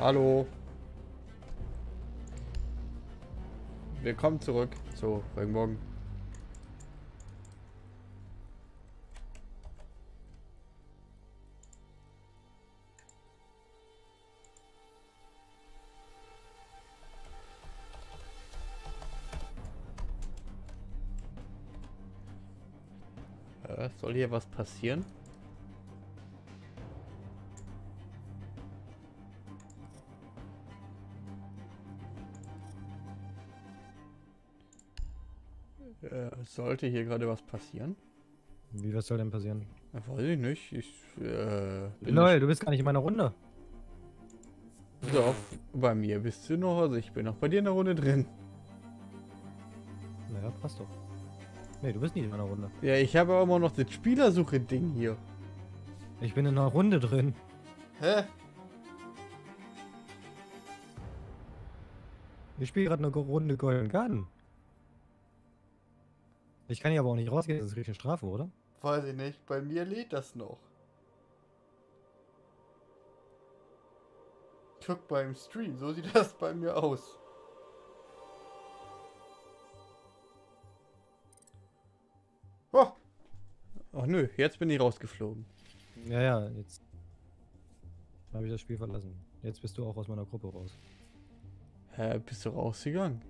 Hallo. Willkommen zurück zu Regenbogen. Äh, soll hier was passieren? Sollte hier gerade was passieren? Wie, was soll denn passieren? Äh, weiß ich nicht. Ich äh, bin Lol, du bist gar nicht in meiner Runde. Doch, bei mir bist du noch, also ich bin noch bei dir in der Runde drin. Naja, passt doch. Nee, du bist nicht in meiner Runde. Ja, ich habe aber immer noch das Spielersuche-Ding hier. Ich bin in einer Runde drin. Hä? Ich spiele gerade eine Runde Golden Gun. Ich kann hier aber auch nicht rausgehen, das ist richtig Strafe, oder? Weiß ich nicht. Bei mir lädt das noch. Guck beim Stream, so sieht das bei mir aus. Oh. Ach nö, jetzt bin ich rausgeflogen. Ja, ja, jetzt habe ich das Spiel verlassen. Jetzt bist du auch aus meiner Gruppe raus. Hä, bist du rausgegangen?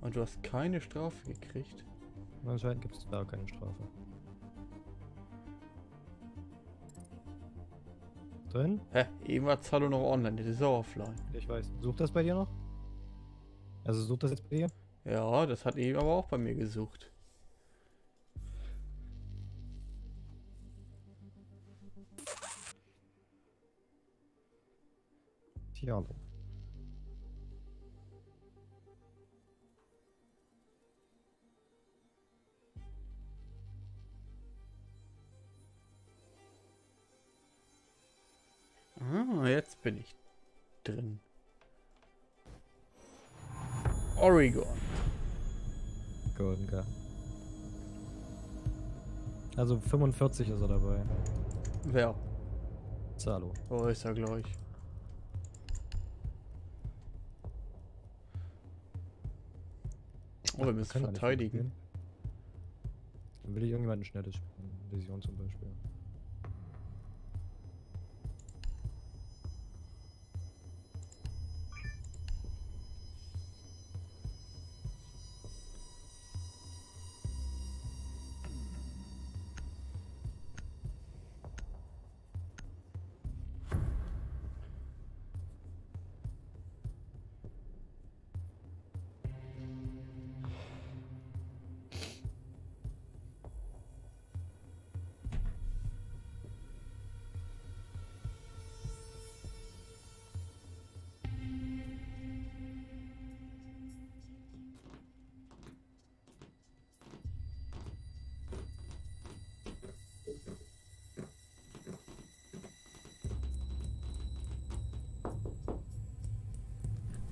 Und du hast keine Strafe gekriegt? Anscheinend gibt es da keine Strafe. Drin? Hä, eben war Zallo noch online, das ist auch offline. Ich weiß. Sucht das bei dir noch? Also sucht das jetzt bei dir? Ja, das hat eben aber auch bei mir gesucht. Tja. Bin ich drin. Oregon. Golden Gun. Also 45 ist er dabei. Wer? Zalo. Oh, ist er gleich. Oh, wir müssen verteidigen. Dann will ich irgendjemanden schnelles spielen. Vision zum Beispiel.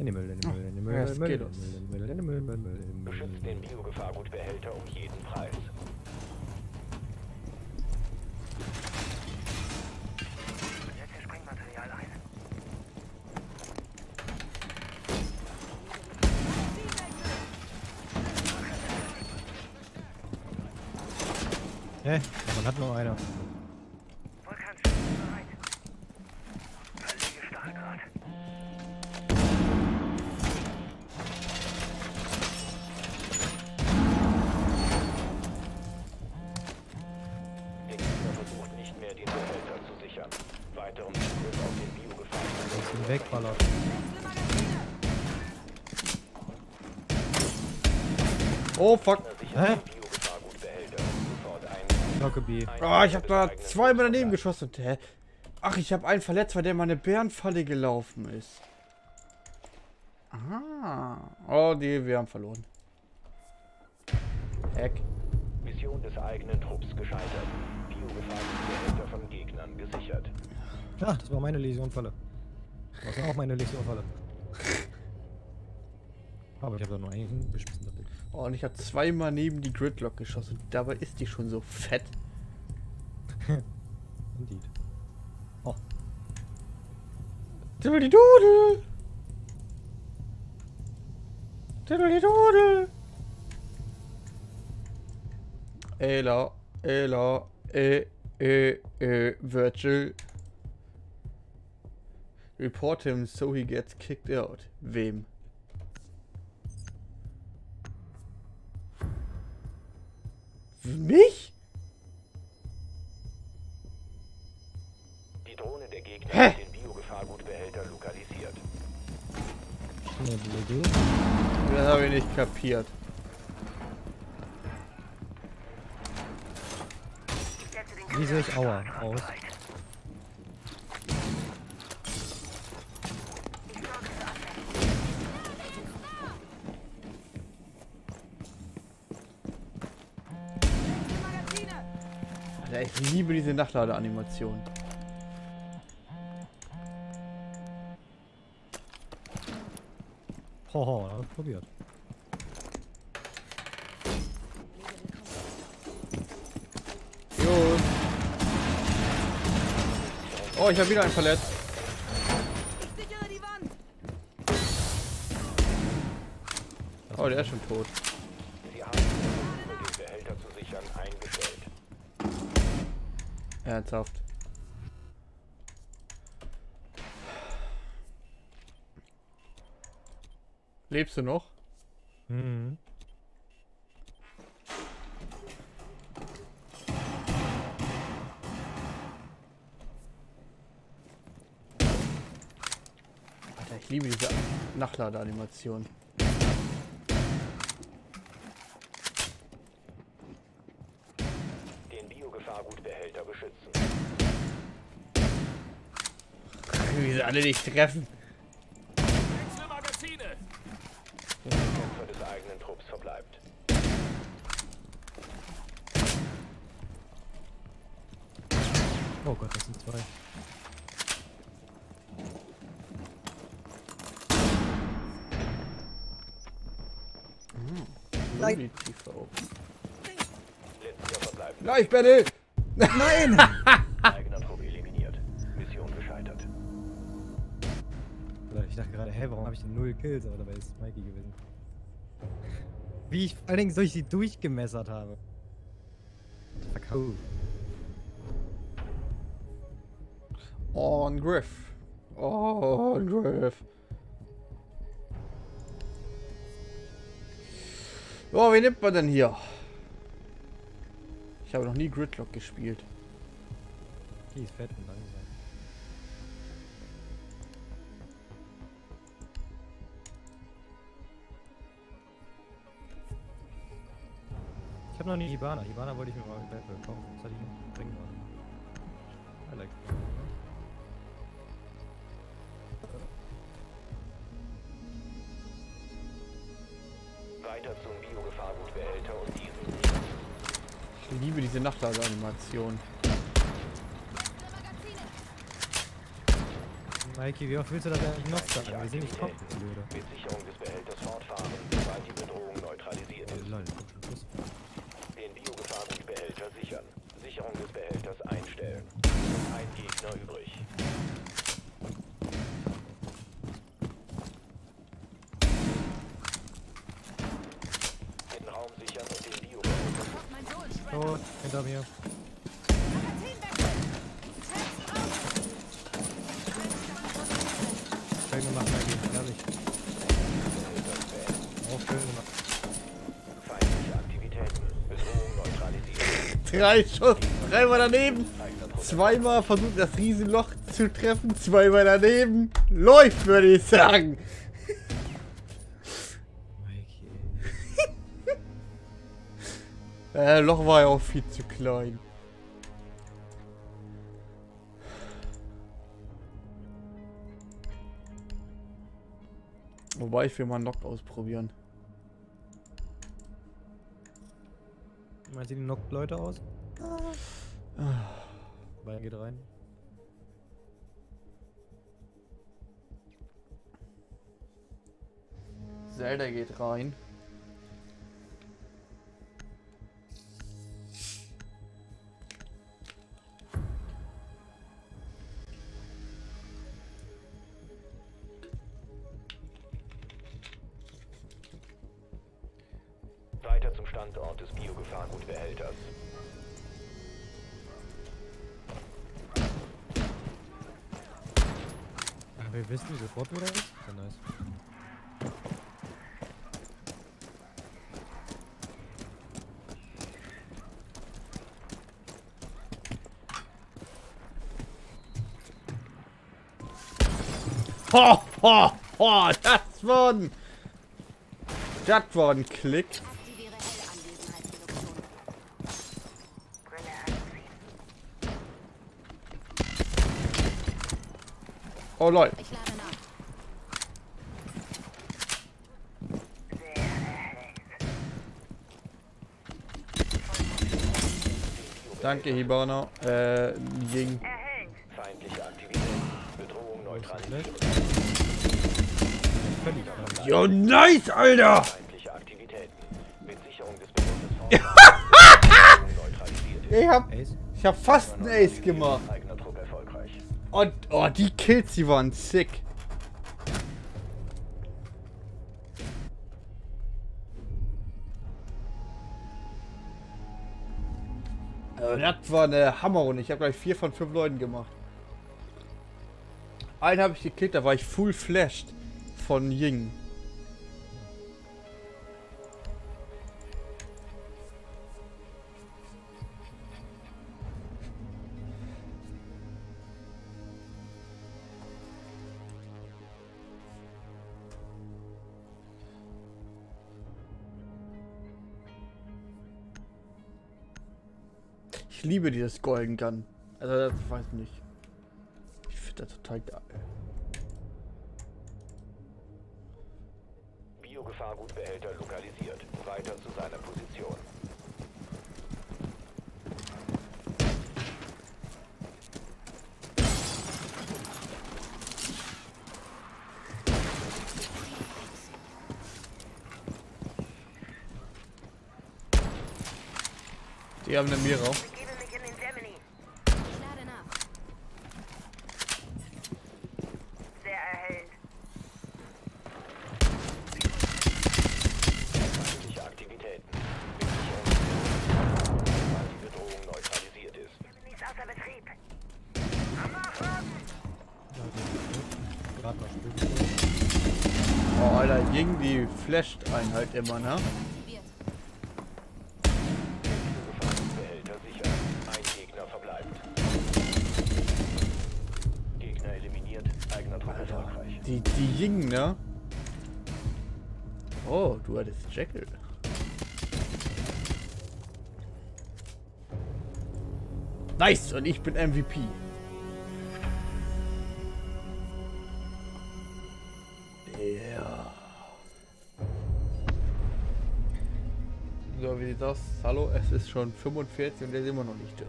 Den Müll, in den Müll, in den Müll, in den Beschützt den Müll. Biogefahrgutbehälter um jeden Preis. Setze Sprengmaterial ein. Hä? Man hat nur einer. Oh, fuck. Hä? Glocke B. Ah, ich habe da zweimal daneben geschossen. Hä? Ach, ich habe einen verletzt, weil der mal eine Bärenfalle gelaufen ist. Ah. Oh, die, wir haben verloren. Heck. Mission des eigenen Trupps gescheitert. Biogefahrgutbehälter von Gegnern gesichert. Ah, das war meine Lesionfalle. Das war auch meine Lesionfalle. Aber ich habe da nur einen geschmissen. dachte ich. Oh, und ich habe zweimal neben die Gridlock geschossen. Dabei ist die schon so fett. Indeed. Oh. Diddly-dudel. Diddly-dudel. Ela, Ela, E, E, E, Virgil. Report him so he gets kicked out. Wem? Mich? Die Drohne der Gegner Hä? hat den Biogefahrgutbehälter lokalisiert. Das habe ich nicht kapiert. Wie sehe ich Aua aus? Ich liebe diese Nachladeanimation. Hoho, hab ich probiert. Gut. Oh, ich habe wieder einen verletzt. Sichere die Wand! Oh, der ist schon tot. Sie haben versucht, um den Behälter zu sichern, eingestellt. Ernsthaft. Lebst du noch? Mhm. Alter, ich liebe diese Nachladeanimation. Den Biogefahrgutbehälter beschützen. Wie sie alle nicht treffen. Der Kämpfer des eigenen Trupps verbleibt. Oh Gott, das sind zwei. Nein. TV. Letzter verbleibt. Ich null Kills? Aber dabei ist Mikey gewesen. Wie ich vor allen Dingen durch sie durchgemessert habe. Verkauft. On Griff. On Griff. Oh, wen nimmt man denn hier? Ich habe noch nie Gridlock gespielt. Die ist fett und langsam. Ich habe noch nie Hibana. Hibana wollte ich mir mal kaufen. Das hatte ich noch bringen wollen. I like it. Weiter zum Biogefahrgutbehälter und diesen. Ich liebe diese Nachladeanimation. Mikey, wie oft willst du das eigentlich noch sagen? Wir sind nicht top, Blöde. Mit Sicherung des Behälters fortfahren, sobald die Bedrohung neutralisiert Oh, ist. lol, komm schon, Schluss. Den Biogefahrgutbehälter sichern. Sicherung des Behälters einstellen. Ein Gegner übrig. Den Raum sichern und den Shredder! Tot, hinter mir. Drei Schuss, dreimal daneben. Zweimal versucht das Riesenloch zu treffen, zweimal daneben. Läuft, würde ich sagen. Äh, Loch war ja auch viel zu klein. Wobei ich will mal einen Knock ausprobieren. Meinst du, die knockt Leute aus? Ah. Geht rein. Zelda geht rein. Weiter zum Standort Ah, wir wissen sofort, wo der ist. Sehr nice. Ho, ho, ho, das war ein... Das war ein Klick. Oh erhellt. Danke, Hibana. Äh. Erhellt. Feindliche Aktivität. Bedrohung neutralisiert. Nice, Alter! Feindliche Aktivitäten. Mit Sicherung des Benutzers Bedrohung neutralisiert ist. Ich hab, ich hab fast einen Ace gemacht. Und, oh, die Kills, die waren sick. Also das war eine Hammerrunde. Ich habe gleich vier von fünf Leuten gemacht. Einen habe ich gekillt, da war ich full flashed von Ying. Liebe dieses Golden Gun. Also, das weiß ich nicht. Ich finde das total geil. Biogefahrgutbehälter lokalisiert. Weiter zu seiner Position. Die haben eine Mira. Begebe mich in den Gemini. Ich lade nach. Sehr erhellt. Feindliche Aktivitäten. Mit Sicherung des Benutzers sobald die Bedrohung neutralisiert ist. Geminis außer Betrieb. Gerade mal Spiel. Oh, Alter, Ying, die flasht einen halt immer, ne? Die, die Ying, ne? Oh, du hattest Jekyll. Nice, und ich bin MVP. Hallo, es ist schon 45 und der ist immer noch nicht da.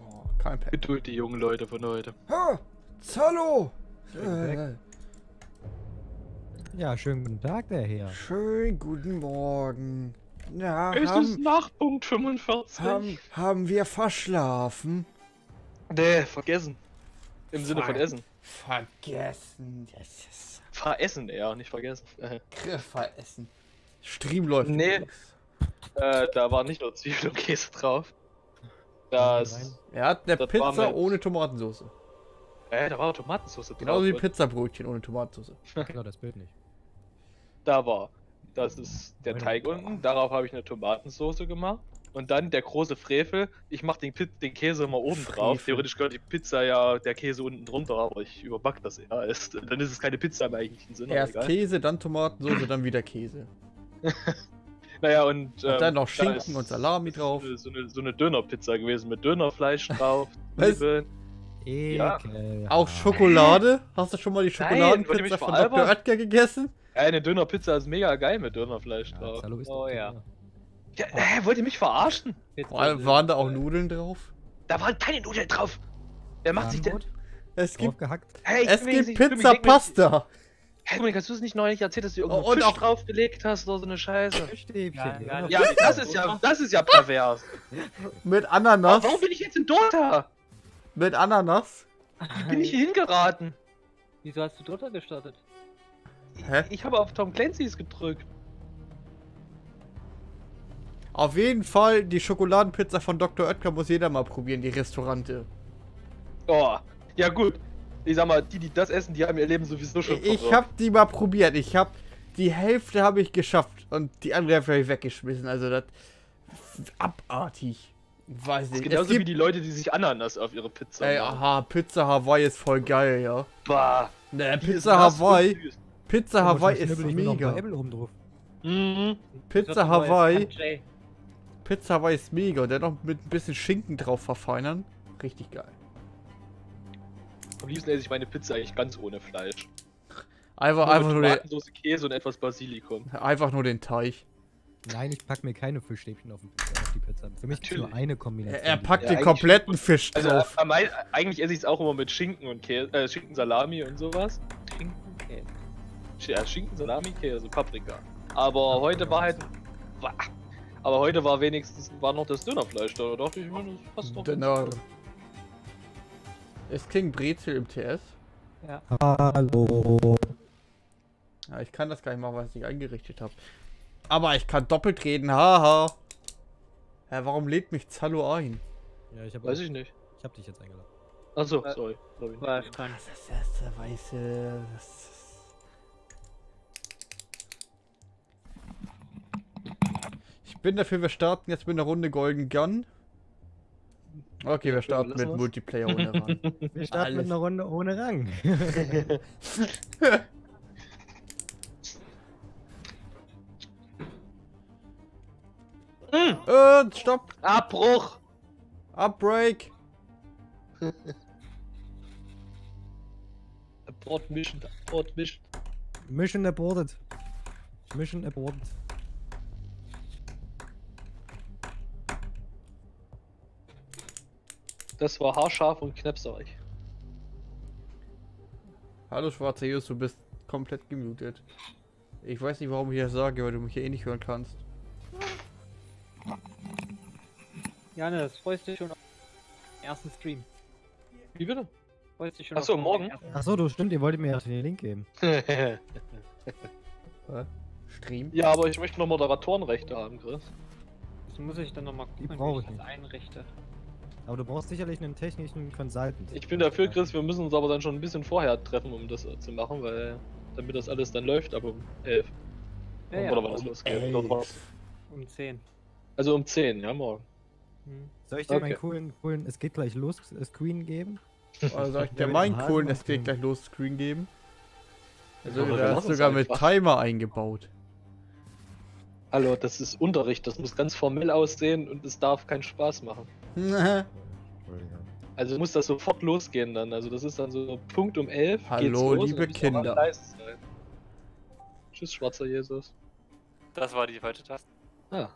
Oh, kein Pack. Geduld, die jungen Leute von heute. Ha! Hallo! Ja, schönen guten Tag, der Herr. Schönen guten Morgen. Ja, Es ist haben, nach Punkt 45. haben, haben wir verschlafen? nee, vergessen. Im Sinne von. Essen. Vergessen. Das ist Veressen eher, nicht vergessen. Äh, Griffer essen. Stream läuft. Nee. äh, da war nicht nur Zwiebel und Käse drauf. Das. Er hat eine Pizza mit- ohne Tomatensauce. Äh, da war Tomatensauce drauf. Genauso wie Pizzabrötchen ohne Tomatensauce. Genau, das Bild nicht. Da war. Das ist der Teig unten. Darauf habe ich eine Tomatensauce gemacht. Und dann der große Frevel. Ich mache den, den Käse immer oben drauf. Frevel. Theoretisch gehört die Pizza ja der Käse unten drunter, aber ich überback das eher. Ist, dann ist es keine Pizza im eigentlichen Sinne. Erst egal. Käse, dann Tomatensauce, dann wieder Käse. Naja, und. Und ähm, dann noch da Schinken ist und Salami drauf. So eine, so eine Dönerpizza gewesen mit Dönerfleisch drauf. Was? Zwiebeln. Ja. Auch Schokolade? Hast du schon mal die Schokoladenpizza von? Dr. Oetker gegessen? Ja, eine Dönerpizza ist mega geil mit Dönerfleisch Ja, drauf. Oh ja. Ja hä, wollt ihr mich verarschen? Jetzt, War, äh, waren da auch Nudeln drauf? Da waren keine Nudeln drauf. Wer macht sich denn. Es gibt, Draufgehackt. Hey, es gibt Pizza Pasta. Hey, Dominik, hast du es nicht neulich erzählt, dass du irgendwo Oh, Fisch auch- draufgelegt hast oder so eine Scheiße? Fischstäbchen. Ja, ja? Ja, das ist ja, das ist ja pervers. Mit Ananas. Warum bin ich jetzt in Dota? Mit Ananas. Wie bin ich hier hingeraten? Wieso hast du drunter gestartet? Hä? Ich habe auf Tom Clancy's gedrückt. Auf jeden Fall, die Schokoladenpizza von Dr. Oetker muss jeder mal probieren, die Restaurante. Oh, ja gut. Ich sag mal, die, die das essen, die haben ihr Leben sowieso schon Ich hab die mal probiert. Ich hab die Hälfte habe ich geschafft und die andere Hälfte habe ich weggeschmissen. Also das abartig. Weiß Das nicht. ist genauso es wie gibt, die Leute, die sich Ananas auf ihre Pizza ey, machen. aha, Pizza Hawaii ist voll geil, ja. Bah. Ne, Pizza Hawaii, süß. Pizza Hawaii ist mega. Mhm. Pizza Hawaii. Pizza ist mega. Und dann noch mit ein bisschen Schinken drauf verfeinern. Richtig geil. Am liebsten esse ich meine Pizza eigentlich ganz ohne Fleisch. Einfach, Nur einfach, nur den, Käse und etwas Basilikum. einfach nur den Teig. Nein, ich pack mir keine Fischstäbchen auf, den Pizza, auf die Pizza. Für mich ist nur Natürlich. eine Er, Kombination. er packt Ja, den eigentlich kompletten Fisch Also drauf. am mei- eigentlich esse ich es auch immer mit Schinken und Käse, äh, Schinken, Salami und sowas. Schinken, Käse. Ja, Schinken, Salami, Käse, Paprika. Aber heute war halt. Wah. Aber heute war wenigstens war noch das Dönerfleisch da. Da dachte ich mir, das passt doch. Genau. Ist King Brezel im TS? Hallo. Ja, ich kann das gar nicht machen, was ich eingerichtet habe. Aber ich kann doppelt reden, haha. Ja, warum lädt mich Zallo ein? Ja, ich hab, Weiß ich nicht. ich hab dich jetzt eingeladen. Achso, Äh, sorry. sorry. War ich kann. Das ist das der weiße. Das bin dafür, wir starten jetzt mit einer Runde Golden Gun. Okay, wir starten mit. Multiplayer ohne Rang. Wir starten Alles. mit einer Runde ohne Rang. Und stopp! Abbruch! Upbreak! Abort Mission, Abort Mission. Mission aborted. Mission aborted. Das war haarscharf und knäpserig. Hallo schwarzer Jus, du bist komplett gemutet. Ich weiß nicht, warum ich das sage, weil du mich hier eh nicht hören kannst. Janne, das freust du dich schon auf den ersten Stream. Wie bitte? Freust dich schon Ach so, auf den morgen? ersten- Achso, du stimmt, ihr wolltet mir ja den Link geben. Stream? ja, aber ich möchte noch Moderatorenrechte haben, Chris. Das muss ich dann nochmal Die gucken, brauch wie ich ich das nicht. einrichte. Aber du brauchst sicherlich einen technischen Consultant. Ich bin dafür, Chris, wir müssen uns aber dann schon ein bisschen vorher treffen, um das äh, zu machen, weil damit das alles dann läuft, ab um 11. Ja, ja, Oder wann das losgeht. um 10. Also um 10, ja, morgen. Hm. Soll ich dir Okay. meinen coolen, coolen, es geht gleich los, äh, Screen geben? Oder soll ich dir Ja, meinen coolen, es geht gleich los, Screen geben? Also, Aber wir da ist sogar mit. Timer eingebaut. Hallo, das ist Unterricht, das muss ganz formell aussehen und es darf keinen Spaß machen. Also muss das sofort losgehen dann. Also das ist dann so Punkt um 11. Hallo, geht's los, liebe Kinder. Tschüss, schwarzer Jesus. Das war die falsche Taste. Ah.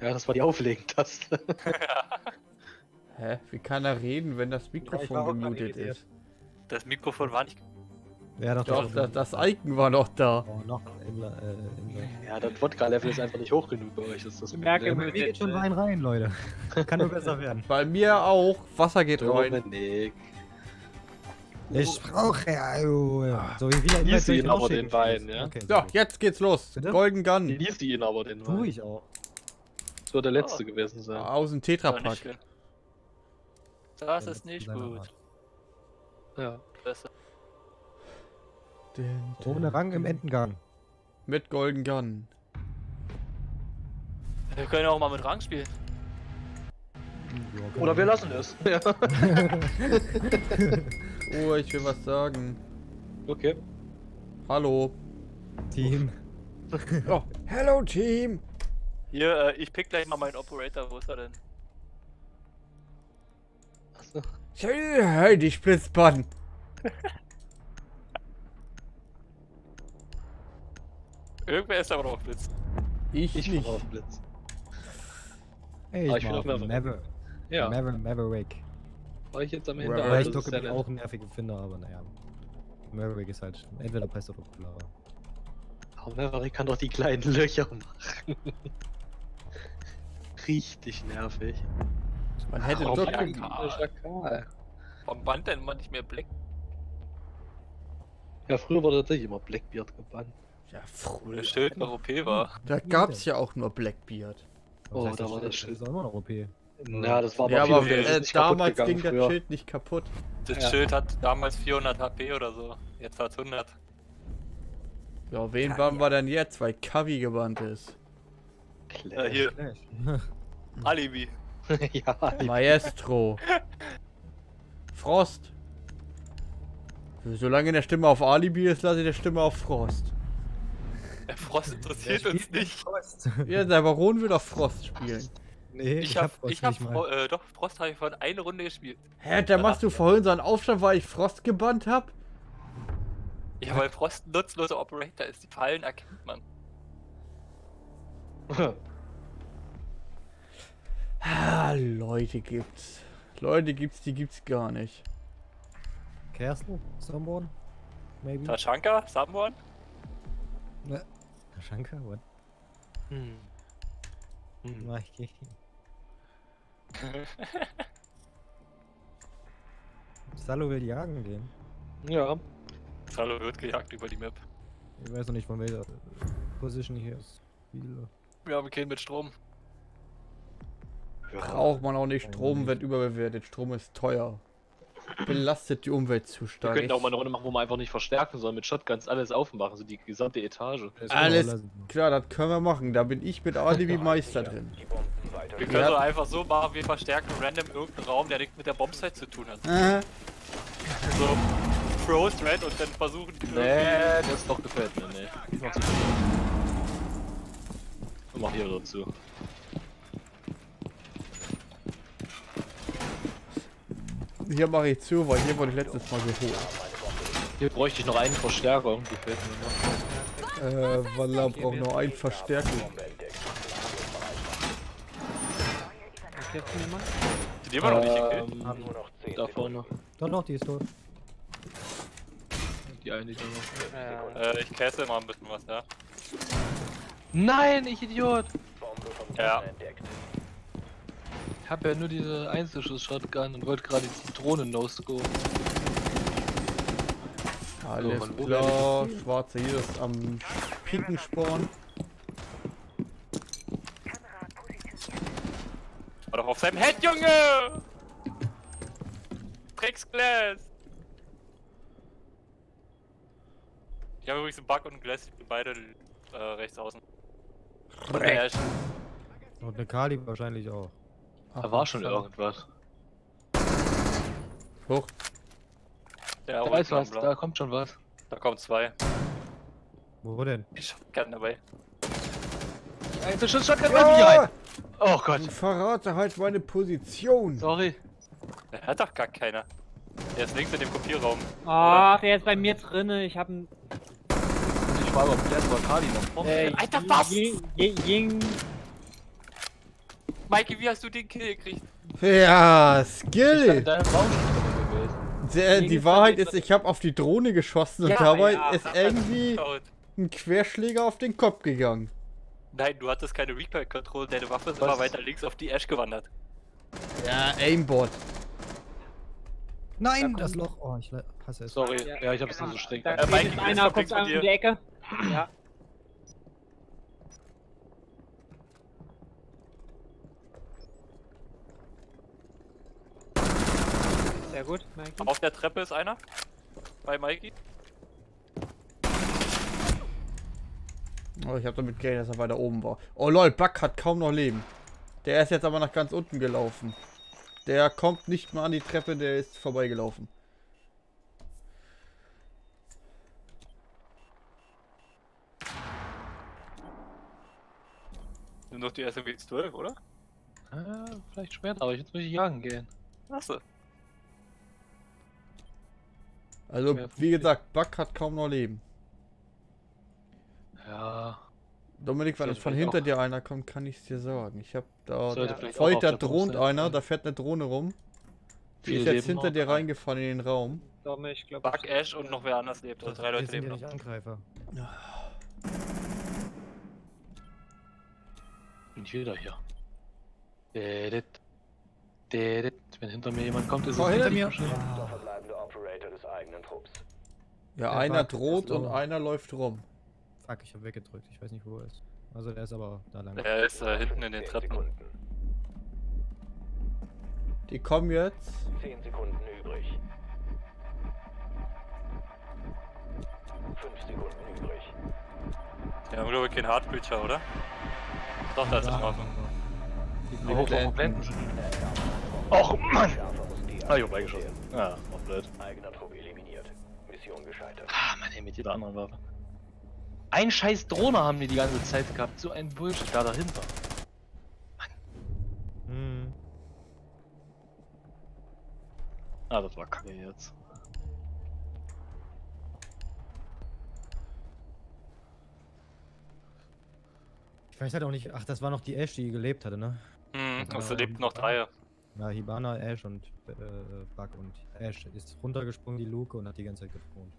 Ja, das war die Auflegen-Taste. Hä? Wie kann er reden, wenn das Mikrofon gemutet ist? Das Mikrofon war nicht. Ja, doch, Doch, das, das Icon war noch da. Oh, noch in, äh, in, ja, das Wodka-Level ist einfach nicht hoch genug bei euch. Das ist das Ich merke. Mir geht schon Wein rein, Leute. Kann nur besser werden. Bei mir auch. Wasser geht rein. Dominik. Ich brauche also, so wie wieder Lies ihn aber den Wein, ja? Okay, So, jetzt geht's los. Bitte? Golden Gun. Lies ihn aber den Tu Wein. ich auch. Das wird der letzte gewesen sein. Aus dem Tetrapack. Das ist nicht gut. Ja. Besser. Den- Ohne Rang im Endengang. Mit Golden Gun. Wir können auch mal mit Rang spielen. Oder wir lassen es. Ja. Oh, ich will was sagen. Okay. Hallo. Team. Oh, hello Team. Hier, äh, ich pick gleich mal meinen Operator. Wo ist er denn? Achso. Hey, die Splitzbahn. Irgendwer ist aber noch Blitz. Ich, Ich nicht. fahr auf den Blitz. Hey, Ah, ich war auf Maverick. Ja, Maverick, Maverick. war ich jetzt am Ende. Weil ich ja auch einen nervigen finde, aber naja. Maverick ist halt entweder besser oder popularer. Aber Maverick kann doch die kleinen Löcher machen. Richtig nervig. Man hätte Warum doch. Schakal. der Schakal? Warum band denn man nicht mehr Black? Ja, früher wurde tatsächlich immer Blackbeard gebannt. Ja, Wo früher. das Schild noch OP war. Da gab's ja auch nur Blackbeard. Oh, heißt, da war das Das Schild. auch immer noch OP. Ja, das war Ja, aber sind äh, damals ging das früher. Schild nicht kaputt. Das Ja. Schild hat damals 400 HP oder so. Jetzt hat's 100. Ja, wen waren wir denn jetzt, weil Kavi gebannt ist? Äh, hier. Alibi. ja, Maestro. Frost. Solange der Stimme auf Alibi ist, lasse ich der Stimme auf Frost. Der Frost interessiert uns nicht. Frost. Ja, der Baron will auf Frost spielen. Nee, Ich hab, Frost ich hab, nicht mal. Fro äh, doch, Frost habe ich von eine Runde gespielt. Hä, da machst du vorhin so einen Aufstand, weil ich Frost gebannt hab? Ja, weil Frost ein nutzloser Operator ist. Die Fallen erkennt man. Ah, Leute gibt's. Leute gibt's, die gibt's gar nicht. Castle? Someone? Maybe? Tashanka? Someone? Taschanka? What? Hm. Hm. Mikey. Salo will jagen gehen. Ja, Salo wird gejagt über die Map. Ich weiß noch nicht von welcher Position hier ist. Viele. Wir haben keinen mit Strom. Braucht man auch nicht. Strom wird überbewertet. Strom ist teuer. Belastet die Umwelt zu wir stark. könnten auch mal eine Runde machen, wo man einfach nicht verstärken soll, mit Shotguns alles aufmachen, so die gesamte Etage. Das Alles klar, das können wir machen. Da bin ich mit Alibi Meister drin. Wir können Ja. doch einfach so machen, wir verstärken random irgendeinen Raum, der nichts mit der Bombsite zu tun hat. Äh, So Frost Red und dann versuchen die Nee, das doch gefällt mir, nee. Ich mach hier dazu. Hier mache ich zu, weil hier wurde ich letztes Mal geholt. Hier bräuchte ich noch einen Verstärker, noch. Äh, weil er braucht nur ein Verstärkung. Was jetzt mir mal? Die wir noch nicht gekillt. Ähm, Nur noch 10 da vorne. Doch, doch, die ist tot. Die eine, die noch. Äh, ich casse mal ein bisschen was, ja. Nein, ich Idiot! Ja. Ich hab ja nur diese Einzelschuss-Shotgun und wollte gerade die Drohne no-scope. Alles wo klar. Schwarze hier ist am pinken Sporn. Kamera positioniert. War doch auf seinem Head, Junge! Drecksglas! Ich habe übrigens einen Bug und ein Glass, ich bin beide äh, rechts außen. Und eine Kali wahrscheinlich auch. Da war schon irgendwas. Hoch. Der Da ist was, Blau. da kommt schon was. Da kommen zwei. Wo denn? Ich Shotgun dabei. Einzelschuss-Shotgun Ja! bei mir rein! Oh Gott, Ich verrate halt meine Position. sorry. Der hat doch gar keiner. Der ist links in dem Kopierraum. Ach, der ist bei mir drinne. Ich hab einen. Und ich war auf der war Kali noch vorne. Äh, Alter, was? Ying, Ying. Mikey, wie hast du den Kill gekriegt? Ja, Skill. Der, die Gegen Wahrheit ist, ich habe auf die Drohne geschossen und Ja, dabei ja, ist irgendwie ein Querschläger auf den Kopf gegangen. Nein, du hattest keine Recoil-Control, deine Waffe ist Was? immer weiter links auf die Ash gewandert. Ja, Aimbot. Nein, das Loch. Oh, ich le- hasse es. Sorry, Ja. ja, ich hab's nur so streng. Da Äh, Mikey, einer, von an die Ecke. Ja. Sehr gut, Mikey. Auf der Treppe ist einer. Bei Mikey. Oh, ich habe damit gerechnet, dass er weiter oben war. Oh lol, Buck hat kaum noch Leben. Der ist jetzt aber nach ganz unten gelaufen. Der kommt nicht mal an die Treppe, der ist vorbeigelaufen. Nimm doch die SMG 12, oder? Ah, vielleicht später, aber jetzt muss ich jagen gehen. Achso. Also, wie gesagt, Buck hat kaum noch Leben. Ja, Dominik, wenn es von hinter auch- dir einer kommt, kann ich es dir sagen. Ich hab da. Sollte da droht einer, sein. da fährt eine Drohne rum. Die Viel ist jetzt Leben hinter dir reingefahren in den Raum. Ich glaube. Bug, Ash und noch wer anders lebt. Also drei Leute sind leben noch. nicht Angreifer. bin ich wieder hier. Dädit. Dädit. Wenn hinter mir jemand kommt, ist es hinter mir. bescheuert. Operator des eigenen Trupps. Ja, Der einer droht und einer läuft rum. Fuck, ich hab weggedrückt. Ich weiß nicht, wo er ist. Also der ist aber da lang. Er ist äh, hinten in den 10 Treppen. Sekunden. Die kommen jetzt. 10 Sekunden übrig. 5 Sekunden übrig. Die haben, glaube ich, keinen Hardbreacher, oder? Doch, da ist. Die Wie hoch Blende- war blenden? Och, Mann! Ah, ich hab beigeschossen. Ja, war blöd. Eigener Trupp eliminiert. Mission gescheitert. Ah, Mann, ey, mit jeder anderen Waffe. Ein scheiß Drohne haben die die ganze Zeit gehabt. So ein Bullshit da dahinter. Hm. Ah, das war kacke jetzt. Ich weiß halt auch nicht. Ach, das war noch die Ash, die gelebt hatte, ne? Hm, es lebt noch drei. Ja, Hibana, Ash und äh, Bug und Ash ist runtergesprungen, die Luke, und hat die ganze Zeit gedroht.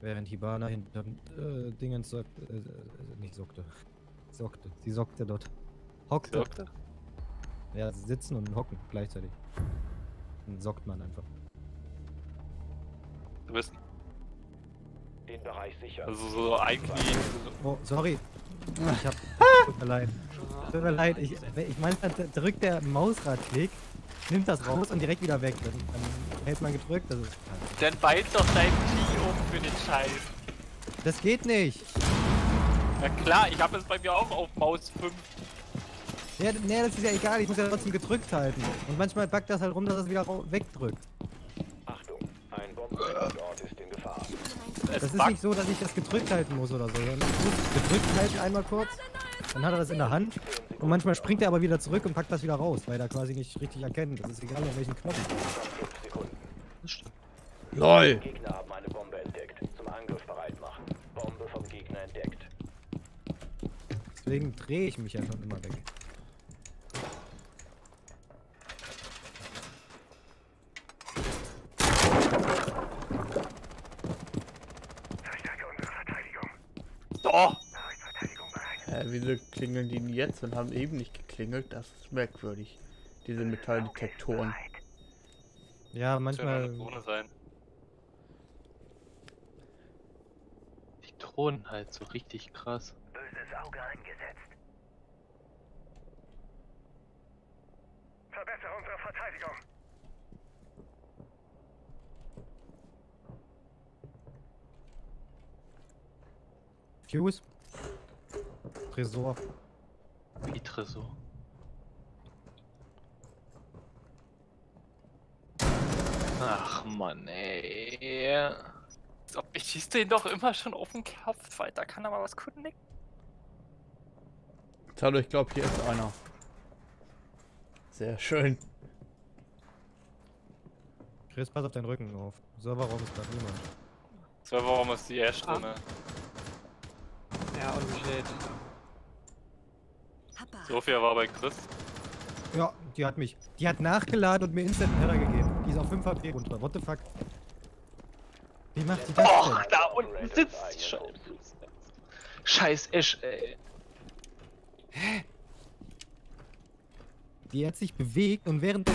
Während Hibana hinterm äh, Dingens sock, äh, äh, nicht sockte. Sockte. Sie sockte dort. Hockte. Wirkte? Ja, sitzen und hocken gleichzeitig. Dann sockt man einfach. Du bist Den Bereich sichern. also so eigentlich. Oh, sorry. Ich hab. Tut mir leid. Tut mir leid. Ich, ich manchmal d- drückt der Mausradklick, nimmt das raus und direkt wieder weg. Dann, dann hält man gedrückt. Das, ist, Dann beiß doch dein Knie um für den Scheiß. das geht nicht. Na klar, ich habe es bei mir auch auf Maus 5. Ja, nee, das ist ja egal. Ich muss ja trotzdem gedrückt halten. Und manchmal backt das halt rum, dass es wieder rau- wegdrückt. Achtung, ein Bombenort ist in Gefahr. Es Das ist nicht so, dass ich das gedrückt halten muss oder so. sondern Ich muss gedrückt halten einmal kurz. Dann hat er das in der Hand. Und manchmal springt er aber wieder zurück und packt das wieder raus, weil er quasi nicht richtig erkennt. Das ist egal, an welchen Knopf. 5 Sekunden. Das stimmt. LOL! Gegner haben eine Bombe entdeckt. Zum Angriff bereit machen. Bombe vom Gegner entdeckt. Deswegen drehe ich mich ja schon immer weg. Oh, Hä, wieso klingeln die denn jetzt und haben eben nicht geklingelt? Das ist merkwürdig. Diese Metalldetektoren. Ja, das soll nur eine manchmal. Drohne sein. Die Drohnen halt so richtig krass. Böses Auge eingesetzt. Verbessere unsere Verteidigung. Fuse. Tresor. Wie Tresor. Ach Mann, ey. Ich schieß den doch immer schon auf den Kopf, Alter. Kann aber was knicken. Hallo, ich glaube, hier ist einer. Sehr schön. Chris, pass auf deinen Rücken auf. Serverraum ist gerade niemand. Warum ist die Ash drin? Ja, ungestellt. Happa. Sophia war bei Chris. Ja, die hat mich. Die hat nachgeladen und mir Instant Header gegeben. Die ist auf 5 HP runter. What the fuck? Wie macht die das Och, denn? da unten sitzt die Scheiße. Scheiß Esch, ey. Die hat sich bewegt und während der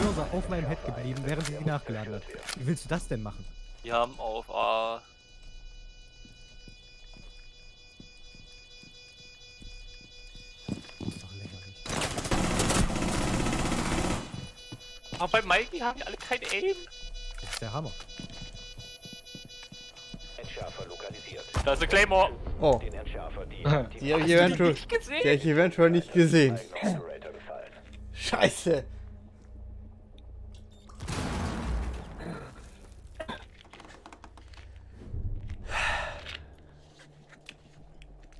Cursor auf meinem Head geblieben, während sie nachgeladen hat. Wie willst du das denn machen? Die haben auf A. Das Aber bei Mikey haben die alle kein Aim. Das ist der Hammer. Entschärfer lokalisiert. Da ist eine Claymore. Oh, Den Entschärfer, die die habe ich Hast du eventuell, die nicht gesehen? die hab ich eventuell nicht gesehen. Scheiße.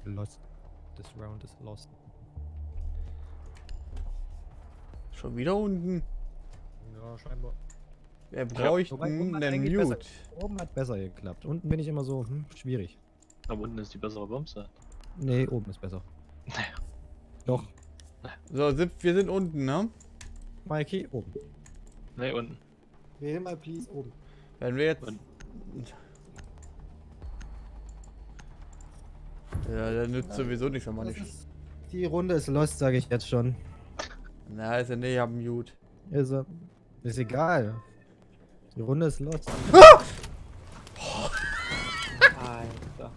Lost. This round is lost. Schon wieder unten. Ja, scheinbar. Wer bräuchte Wobei, oben hat einen Mute? besser- Oben hat besser geklappt. Unten bin ich immer so, hm, schwierig. Aber unten ist die bessere Bombse. Nee, oben ist besser. Naja. Doch. So, wir sind unten, ne? Mikey, oben. Ne, unten. Wähle mal please oben. Wenn wir jetzt... Und- Ja, der nützt sowieso nichts, wenn man nicht... Die Runde ist lost, sage ich jetzt schon. Na, ist er nicht am Mute. Ist, er- ist egal. Die Runde ist lost. Alter.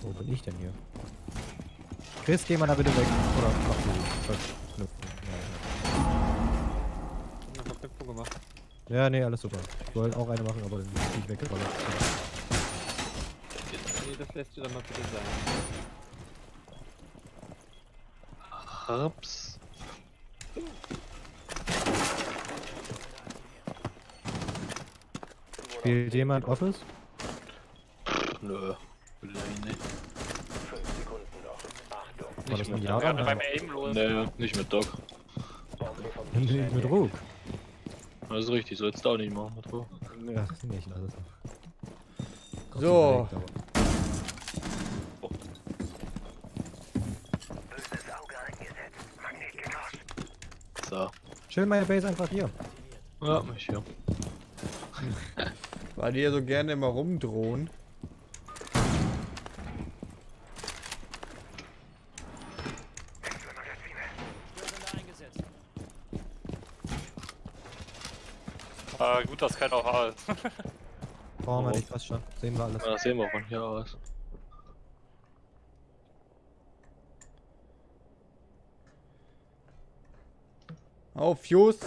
Wo bin ich denn hier? Chris, geh mal da bitte weg. Oder mach du Verknüpfung. Ich hab eine Verknüpfung gemacht. Ja, ja nee, alles super. Ich wollte auch eine machen, aber dann bin ich weggeballert. Nee, das lässt du dann mal bitte sein. Ups. Spielt jemand Office? Nö. Will ich nicht. Fünf Sekunden noch. Achtung. War das ein Ja, Ja beim? Aim los. Nee, nicht mit Doc. Nicht mit Ruck. Das ist richtig, sollst du auch nicht machen mit Doc. Ja, nicht, lass es. So. überlegt, aber- Böses Auge eingesetzt. Magnetgeschoss. So. Chill meine Base einfach hier. Ja, mich hier. Weil die ja so gerne immer rumdrohen. Äh, gut, dass kein AH ist. Brauchen wir nicht, passt schon. Sehen wir alles. Ja, das sehen wir von hier aus. Oh, Fuse.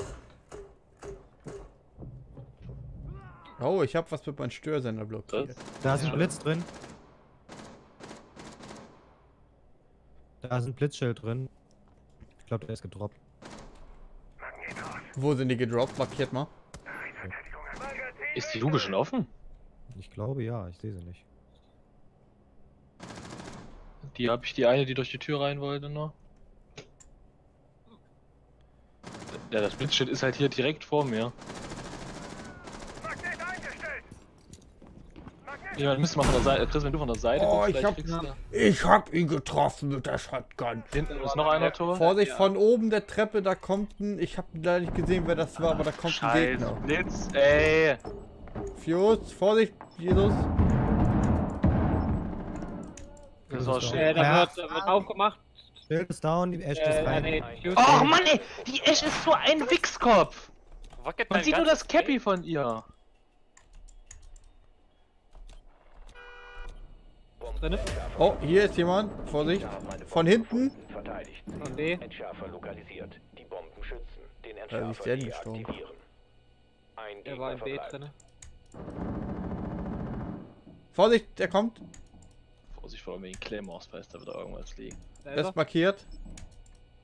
Oh, ich hab was mit meinem Störsender blockiert. Da ist ein. Blitz drin. Da ist ein Blitzschild drin. Ich glaube, der ist gedroppt. Wo sind die gedroppt? Markiert mal. Ist die Luke schon offen? Ich glaube ja, ich sehe sie nicht. Die habe ich die eine, die durch die Tür rein wollte, noch. Ja, das Blitzschild ist halt hier direkt vor mir. Magnet eingestellt. Magnet. Ja, dann müsste man von der Seite. Chris, wenn du von der Seite Oh, guckst, ich hab- Ich hab ihn getroffen mit der Shotgun. Hinten ist noch einer Tor. Vorsicht, von oben der Treppe, da kommt ein. Ich hab leider nicht gesehen, wer das war, aber da kommt ein Scheiß Gegner. Blitz, ey. Fuse, Vorsicht, Jesus. Das war ist schön. Äh, da Ja. wird, da wird aufgemacht. Schild ist down, die Ash ist Äh, rein. nee, Fuse Oh Mann, ey, die Ash ist so ein Wichskopf. Man sieht nur das Cappy von ihr. Oh, hier ist jemand. Vorsicht. Von hinten. Von B. Entschärfer lokalisiert. Die Bomben schützen. Den ist Entschärfer deaktivieren. Ein Der war im B drinne. Vorsicht, der kommt. Vorsicht vor irgendwelchen Claymores, weiß da wieder irgendwas liegen. Da Der ist ist er. markiert.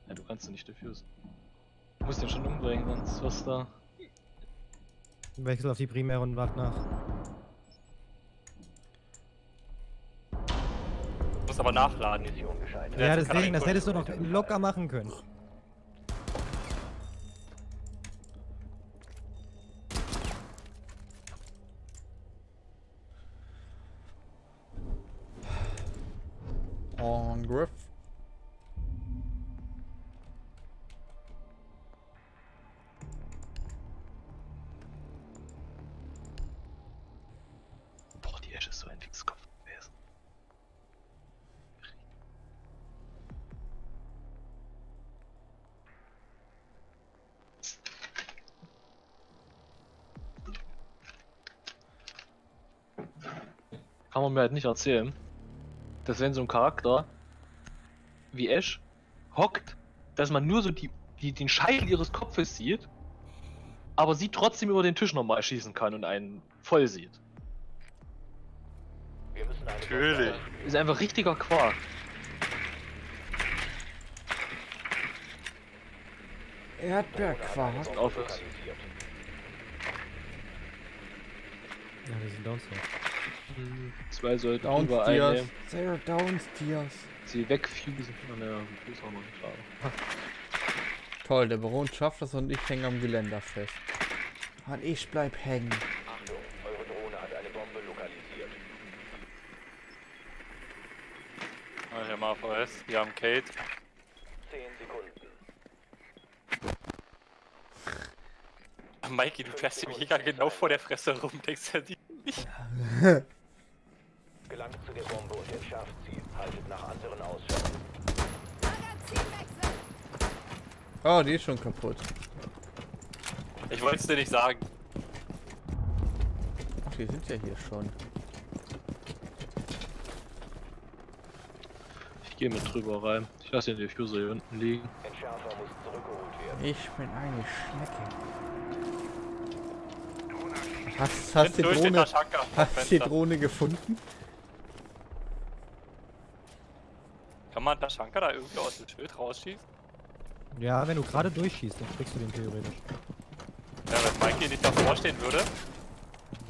Ja, du kannst ihn nicht diffusen. Du musst den schon umbringen, sonst was da. Wechsel auf die primäre und wart nach. Muss aber nachladen. Gescheitert. Ja, das er das hättest du noch locker machen können. Man mir halt nicht erzählen, dass wenn so ein Charakter wie Ash hockt, dass man nur so die, die, den Scheitel ihres Kopfes sieht, aber sie trotzdem über den Tisch normal schießen kann und einen voll sieht. Wir Natürlich. Ist einfach richtiger Quark. Erdbeerquark. Ja, die sind downstairs. Zwei sollten überall Downstairs. nehmen, Zero downstairs. sie wegfusen. Oh, ne, Fuse haben wir nicht gerade. Toll, der Baron schafft das und ich hänge am Geländer fest. Und ich bleib hängen. Achtung, eure Drohne hat eine Bombe lokalisiert. Ah, hier mal VS. Wir haben Kate. Zehn Sekunden. Mikey, du fährst dem Jäger genau vor der Fresse rum, denkst du, die nicht? Zu der Bombe und entschärft sie. Haltet nach anderen. Magazinwechsel. Oh, die ist schon kaputt. Ich wollte es dir nicht sagen. Ach, die sind ja hier schon. Ich gehe mit drüber rein. Ich lasse den Diffuser hier unten liegen. Entschärfer muss zurückgeholt werden. Ich bin eine Schnecke. Hast, hast die Drohne, hast die Drohne gefunden? Kann man Taschanka da irgendwie aus dem Schild rausschießen? Ja, wenn du gerade durchschießt, dann kriegst du den theoretisch. Ja, wenn Mikey nicht davor stehen würde.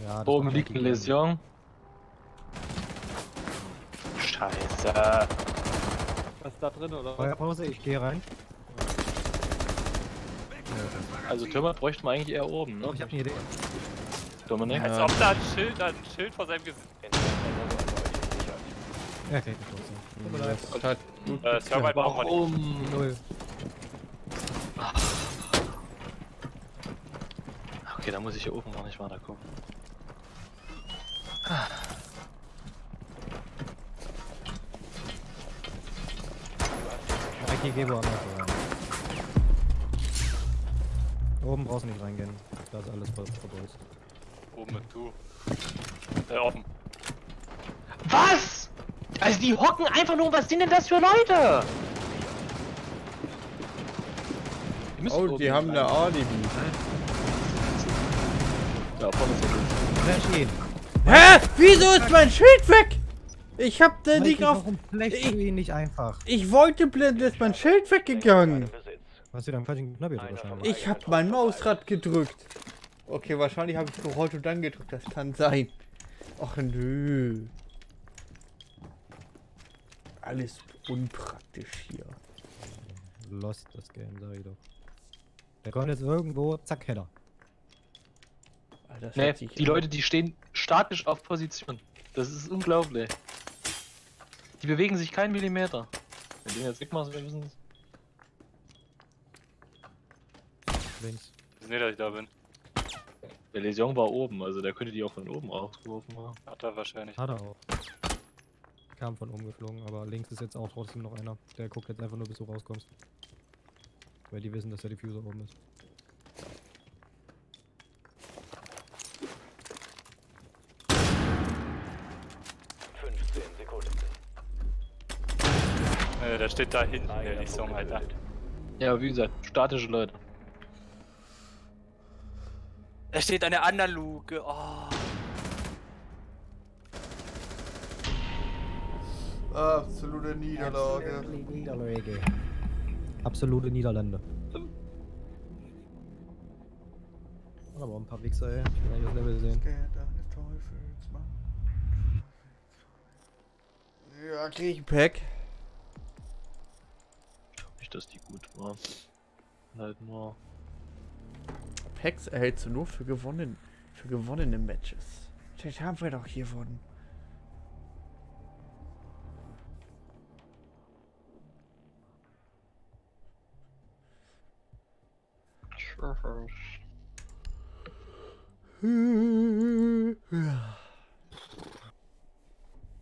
Ja, das Oben liegt eine. Läsion. Scheiße. Was ist da drin, oder? was? Feuerpause, ich gehe rein. Also Türmer bräuchte man eigentlich eher oben, ne? ich habe eine Idee. Dominik? Ja. Als ob da ein Schild, da ein Schild vor seinem Gesicht. Entschärfer wurde erneut gesichert. Ja, krieg ich trotzdem. Tut mir leid. Das hat gut Äh, Server brauchen wir nicht. Warum? Null. Okay, da muss ich hier oben noch nicht weiter gucken. Mikey, geh woanders rein. Oben brauchst du nicht reingehen. Da ist alles ver- verbolzt. Oben mit du. Äh, offen. Was? Also die hocken einfach nur, was sind denn das für Leute? Die Oh, die haben eine Alibi. Ja, vorne ist der ihn! Hä? Wieso ist mein Schild weg? Ich hab den Mikey, nicht auf. warum du ihn nicht einfach? Ich wollte blenden, ist mein Schild weggegangen. Hast du da einen falschen Knopf? Ich hab mein Mausrad gedrückt. Okay, wahrscheinlich habe ich gerollt und dann gedrückt. Das kann sein. Ach nö. Alles unpraktisch hier. Lost das Game, sag ich doch. Der kommt jetzt irgendwo, zack, Header. Alter, das Nee, die an- Leute, die stehen statisch auf Position. Das ist unglaublich. Die bewegen sich keinen Millimeter. Wenn du den jetzt wegmachst, wir wissen es. Links. Wissen nicht, dass ich da bin. Der Lesion war oben, also der könnte die auch von oben ausgeworfen haben. Hat er wahrscheinlich. Hat er auch. Kam von oben geflogen, aber links ist jetzt auch trotzdem noch einer. Der guckt jetzt einfach nur, bis du rauskommst. Weil die wissen, dass der Diffuser oben ist. Äh, der steht da hinten, der Lisong, Alter. Ja, wie gesagt, statische Leute. Er steht an der anderen Luke. Oh. Absolute Niederlage. Niederlage. Absolute Niederlande. Aber ein paar Wichser, ey. Ich will eigentlich das Level sehen. Ja, krieg ich ein Pack. Nicht, dass die gut waren. Halt nur. Packs erhältst du nur für gewonnen, für gewonnene Matches. Das haben wir doch gewonnen.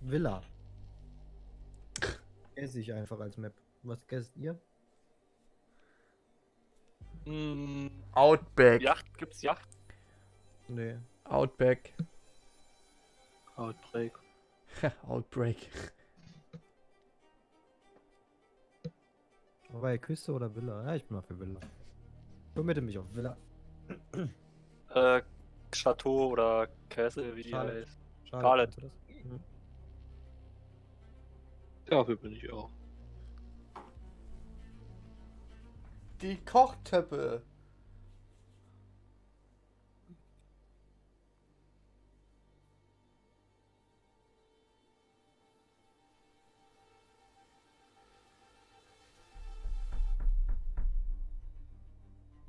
Villa. Esse ich einfach als Map. Was gesst ihr? Hm, Outback. Yacht, gibt's Yacht? Nee. Outback. Outbreak. Outbreak. Wobei, Küste oder Villa? Ja, ich bin mal für Villa. Vermitte mich auf Villa. Äh, Chateau oder Castle, wie die heißt. Charlotte. das? Mhm. Dafür bin ich auch. Die Kochtöpfe.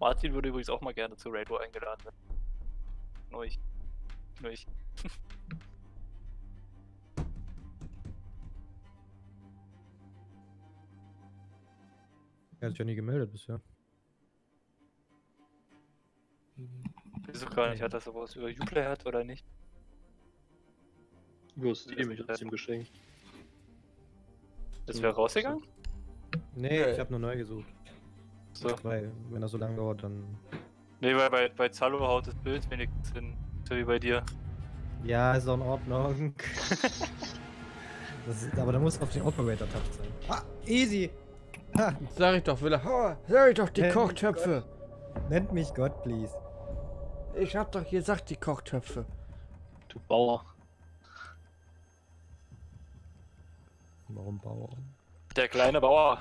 Martin würde übrigens auch mal gerne zu Rainbow eingeladen werden. Nur ich. Nur ich. Er hat sich ja nie gemeldet bisher. Wieso gar nicht? Hat das sowas über Uplay hat oder nicht? Steam, ich hab's ihm geschenkt. Das wäre rausgegangen? Nee, Nee. ich habe nur neu gesucht. So. Weil, wenn das so lange dauert, dann. Nee, weil bei, bei Zalo haut das Bild wenigstens hin. So wie bei dir. Ja, ist doch in Ordnung. das ist, aber da muss auf den Operator-Tab sein. Ah, easy! Ha, Sag ich doch, will er. Ha, sag ich doch, die Hey, Kochtöpfe. nennt mich Gott, please. Ich hab doch gesagt, die Kochtöpfe. Du Bauer. Warum Bauer? Der kleine Bauer.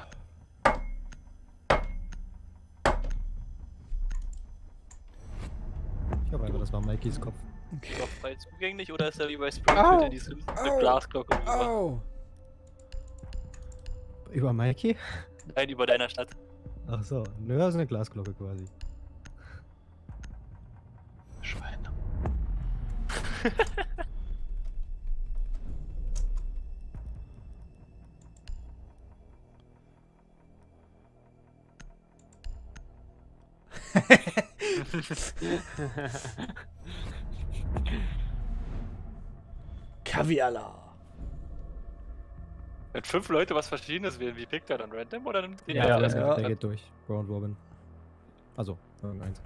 Glaube einfach, das war Mikeys Kopf. Ist er frei zugänglich oder ist er wie bei! Springfield in die Sims eine Glasglocke rüber? Au. Über Mikey? Nein, über deiner Stadt. Ach so, nö, das ist eine Glasglocke quasi. Schweine. Kaviala. Wenn fünf Leute was Verschiedenes wählen, wie pickt er dann? Random oder nimmt den Ja, erst ja. gemacht der hat? geht durch. Round Robin. Also, irgendeins.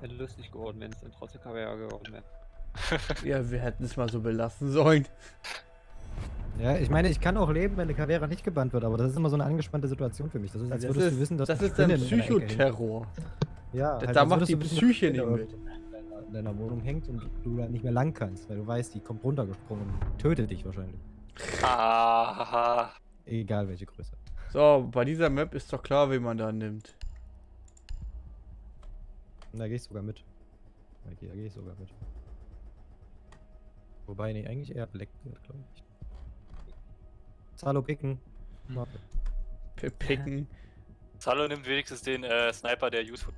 Wäre lustig geworden, wenn es dann trotzdem Kaviar geworden wäre. Ja, wir hätten es mal so belassen sollen. Ja, ich meine, ich kann auch leben, wenn eine Kavera nicht gebannt wird, aber das ist immer so eine angespannte Situation für mich. Das ist, als Das würdest ist, du wissen, dass das ist dann. Psychoterror. Ja, Da halt, macht als würdest die Psyche nicht Spinne In deiner Wohnung hängt und du da nicht mehr lang kannst, weil du weißt, die kommt runtergesprungen und tötet dich wahrscheinlich. Ah, Egal welche Größe. So, bei dieser Map ist doch klar, wen man da nimmt. Da gehe ich sogar mit. Okay, da gehe ich sogar mit. Wobei, nee, eigentlich eher Black, glaube ich. Zalo picken. P- Picken, Zalo nimmt wenigstens den äh, Sniper, der useful.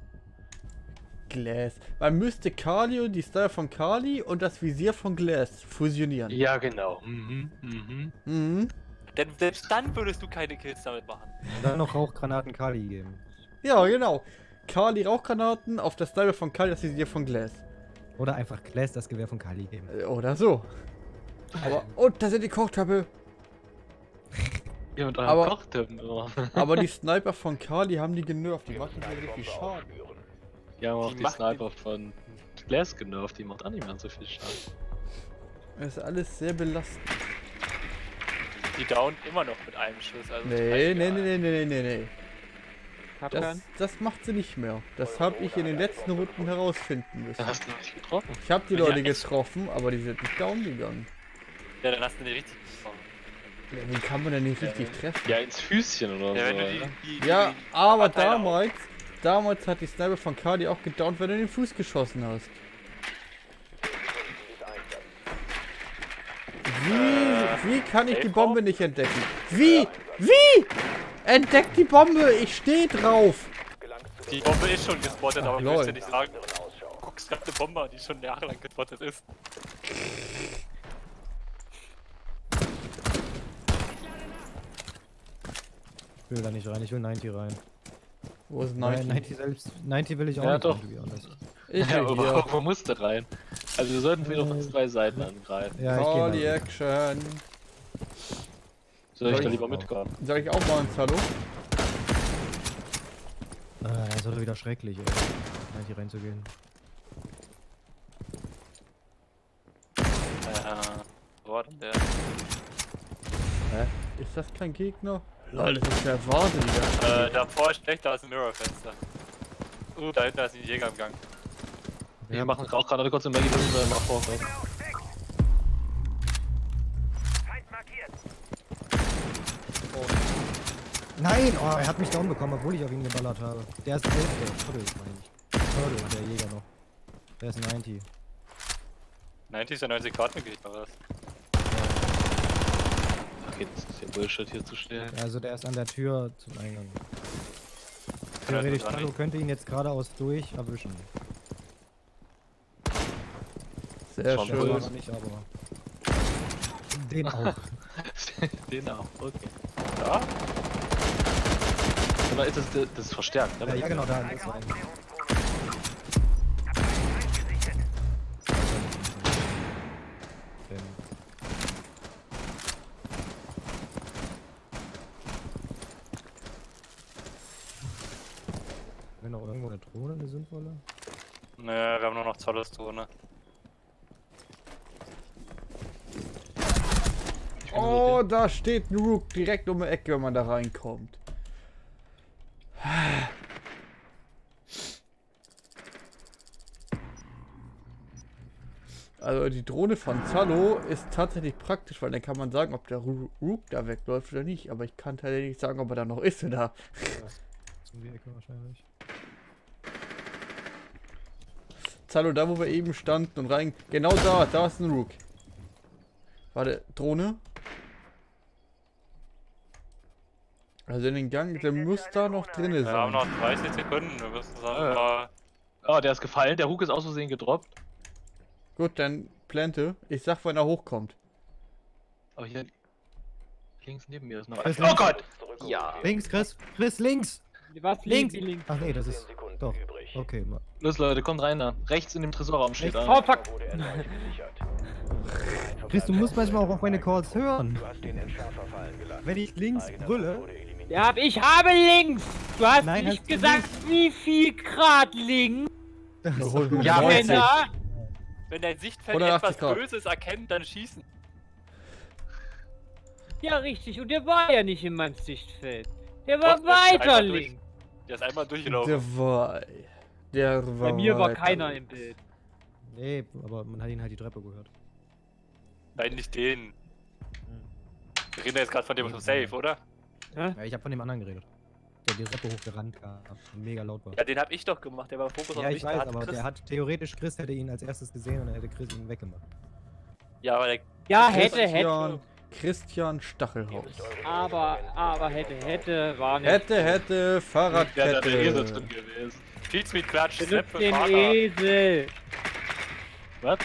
Glass. Man müsste Kali und die Style von Kali und das Visier von Glass fusionieren. Ja, genau. Mhm, mhm. Mhm. Denn selbst dann würdest du keine Kills damit machen. Und dann noch Rauchgranaten Kali geben. Ja, genau. Kali Rauchgranaten, auf der Style von Kali das Visier von Glass. Oder einfach Glass das Gewehr von Kali geben. Äh, Oder so. Aber, und da sind die Kochtöpfe. Ja, Aber-. Aber die Sniper von Kali haben die genervt. Die machen nicht viel Schaden. Die haben auch Die die, Sniper von Glass genervt, die macht auch nicht mehr so viel Schaden. Das ist alles sehr belastend. Die down immer noch mit einem Schuss. Also Nee, nee, nee, nee, nee, nee, nee. Das, das macht sie nicht mehr. Das habe ich in den letzten Runden herausfinden müssen. Da hast du nicht getroffen. Ich habe die Leute getroffen, aber die sind nicht down gegangen. Ja, dann hast du nicht richtig getroffen. Ja, Wen kann man denn nicht richtig treffen? Ja, ins Füßchen oder Ja, so. die, die, die, Ja, die aber damals, damals hat die Sniper von Kali auch gedownt, wenn du in den Fuß geschossen hast. Wie, wie kann ich die Bombe nicht entdecken? Wie? Wie? Entdeckt die Bombe, ich stehe drauf. Die Bombe ist schon gespottet, Ach, aber ich lol. möchte nicht sagen, du guckst gerade eine Bombe an, die schon jahrelang gespottet ist. Ich will da nicht rein, ich will 90 rein. Wo ist Nein, 90? 90 selbst. 90 will ich auch Ja, nicht doch. Ich Ja, will aber hier. wo musste rein? Also wir sollten wieder von zwei Seiten angreifen. Ja, ich Call mal. Action. Soll ich Soll da ich- lieber mitkommen? Soll ich auch mal ins Hallo? Ah, das ist doch wieder schrecklich, ey. 90 reinzugehen. Ja, wo war denn der? Hä? Ist das kein Gegner? Lol, das ist der Wahnsinniger. Äh, davor ist schlecht, da ist ein Mirrorfenster. Uh, da hinten ist ein Jäger im Gang. Wir machen auch gerade kurz im Maggie, das ist mal vor. Nein! Oh, er hat mich down bekommen, obwohl ich auf ihn geballert habe. Der ist der. Turtle, meine ich. Turtle, der Jäger noch. Der ist 90. 90 ist ja 90 Grad gekriegt, oder was? Okay, das ist ja Bullshit hier zu stehen. Also der ist an der Tür zum Eingang. Theoretisch, Turtle nicht. könnte ihn jetzt geradeaus durch erwischen. Sehr Schon schön. noch nicht, aber... Den auch. Den auch, okay. Da? Oder ist das, das ist verstärkt, ne? ja, ja, genau, da ist ein. Wenn noch irgendwo eine Drohne, eine sinnvolle? Naja, wir haben nur noch Zolles Drohne. Oh, da steht ein Rook direkt um die Ecke, wenn man da reinkommt. Also die Drohne von Zallo ist tatsächlich praktisch, weil dann kann man sagen, ob der Rook da wegläuft oder nicht. Aber ich kann tatsächlich nicht sagen, ob er da noch ist oder. Um die Ecke wahrscheinlich. Zallo, da wo wir eben standen und rein. Genau da, da ist ein Rook. Warte, Drohne? Also in den Gang, der muss da noch drin Wir haben sein. noch 30 Sekunden, wir müssen sagen, Ja. aber Ah, der ist gefallen. Der Hug ist aus Versehen gedroppt. Gut, dann plante. Ich sag, wenn er hochkommt. Aber hier links neben mir ist noch. Alles Oh links. Gott! Ja. Links, Chris! Chris, links! Was Links. links? Ach nee, das 10 ist. Doch. Okay, ma- Los Leute, kommt rein da. Rechts in dem Tresorraum steht Oh einer. fuck! Chris, du musst manchmal auch auf meine Calls hören. Du hast den Entschärfer fallen gelassen. Wenn ich links brülle. Ja, hab- ich habe links! Du hast Nein, nicht hast gesagt, wie viel Grad links? Ja, wenn 90. Männer! wenn dein Sichtfeld 180 etwas Grad. Böses erkennt, dann schießen. Ja, richtig. Und der war ja nicht in meinem Sichtfeld. Der Doch, war ist weiter links. Der ist einmal durchgelaufen. Der war. Der war. Bei mir war keiner im Bild. Nee, aber man hat ihn halt die Treppe gehört. Nein, nicht den. Wir reden ja jetzt gerade von dem vom Safe, oder? Ja, ich habe von dem anderen geredet. Der die Treppe hochgerannt kam. Mega laut war. Ja, den hab ich doch gemacht, der war Fokus Ja, auf ich mich. weiß, hat aber Chris- der hat theoretisch Chris hätte ihn als erstes gesehen und er hätte Chris ihn weggemacht. Ja, aber der, Ja, hätte, Christian, hätte. Christian Stachelhaus. Aber, aber, hätte, hätte, war nicht. Hätte, hätte, Der ist da der Esel drin Fahrradkette. gewesen. Pizmeet klatscht, Snap Benutzt für den Fahrer. Esel. Was?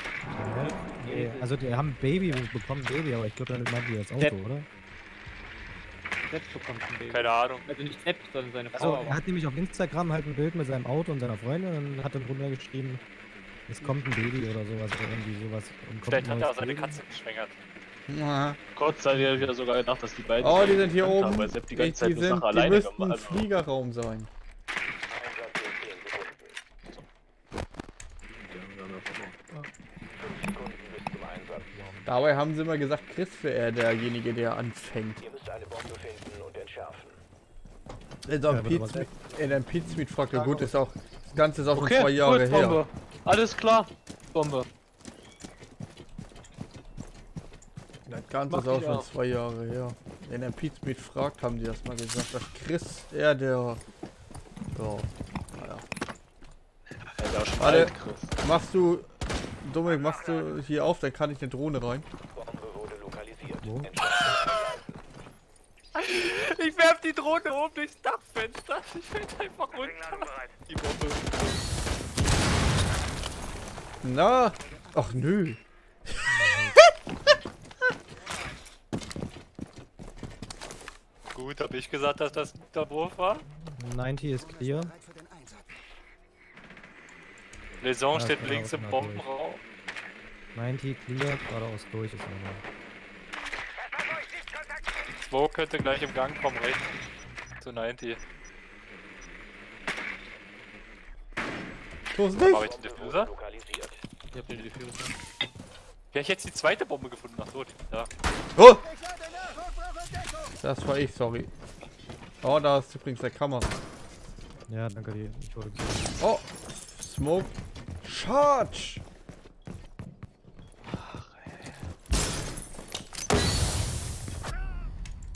Nee, also die haben ein Baby bekommen, Baby, aber ich glaube, damit meint die das Auto, Sepp. oder? Selbst bekommt ein Baby. Keine Ahnung. Also nicht selbst, sondern seine Also Frau. er hat nämlich auf Instagram halt ein Bild mit seinem Auto und seiner Freundin und hat dann drunter geschrieben, es kommt ein Baby oder sowas oder irgendwie sowas. Und kommt Vielleicht hat er auch seine Baby. Katze geschwängert. Ja. Gott sei Dank wieder sogar gedacht, dass die beiden. Oh, die sind hier oben. haben, Weil Sepp die ganze Zeit die, nur sind, Sachen die alleine müssten gemacht ein also, Fliegerraum sein. Einsatz in 10 Sekunden. 5 Sekunden bis zum Einsatz. Dabei haben sie immer gesagt, Chris wäre derjenige, der anfängt. Ihr müsst eine Bombe finden und entschärfen. In Ja, wird aber Pizmeet in einem Pizmeet fragt er, gut, ist auch, das Ganze ist auch schon Okay, zwei Jahre gut, her. Bombe. Alles klar. Bombe. Das Ganze Mach ist auch schon auch. zwei Jahre her. In einem Pizmeet fragt, haben die das mal gesagt, dass Chris eher der... Ja, naja. Er ist ja auch schon Warte. alt, Chris. Machst du... Dominik, machst du hier auf, dann kann ich eine Drohne rein. Wo? Ich werf die Drohne oben durchs Dachfenster. Ich fällt einfach runter. Die Bombe. Na? Ach nö. Gut, hab ich gesagt, dass das der Wurf war? 90 ist clear. Laison Ja, steht genau, links im genau, Bombenraum. 90 clear, geradeaus durch ist nochmal. 2 könnte gleich im Gang kommen, rechts. Zu 90. Los Hab nicht. ich den Diffuser? Ich hab den Diffuser. Wie hab ich jetzt die zweite Bombe gefunden? Ach so, die da. Oh! Das war ich, sorry. Oh, da ist übrigens der Kammer. Ja, danke dir. Ich wurde gesehen. Oh! Smoke. Charge!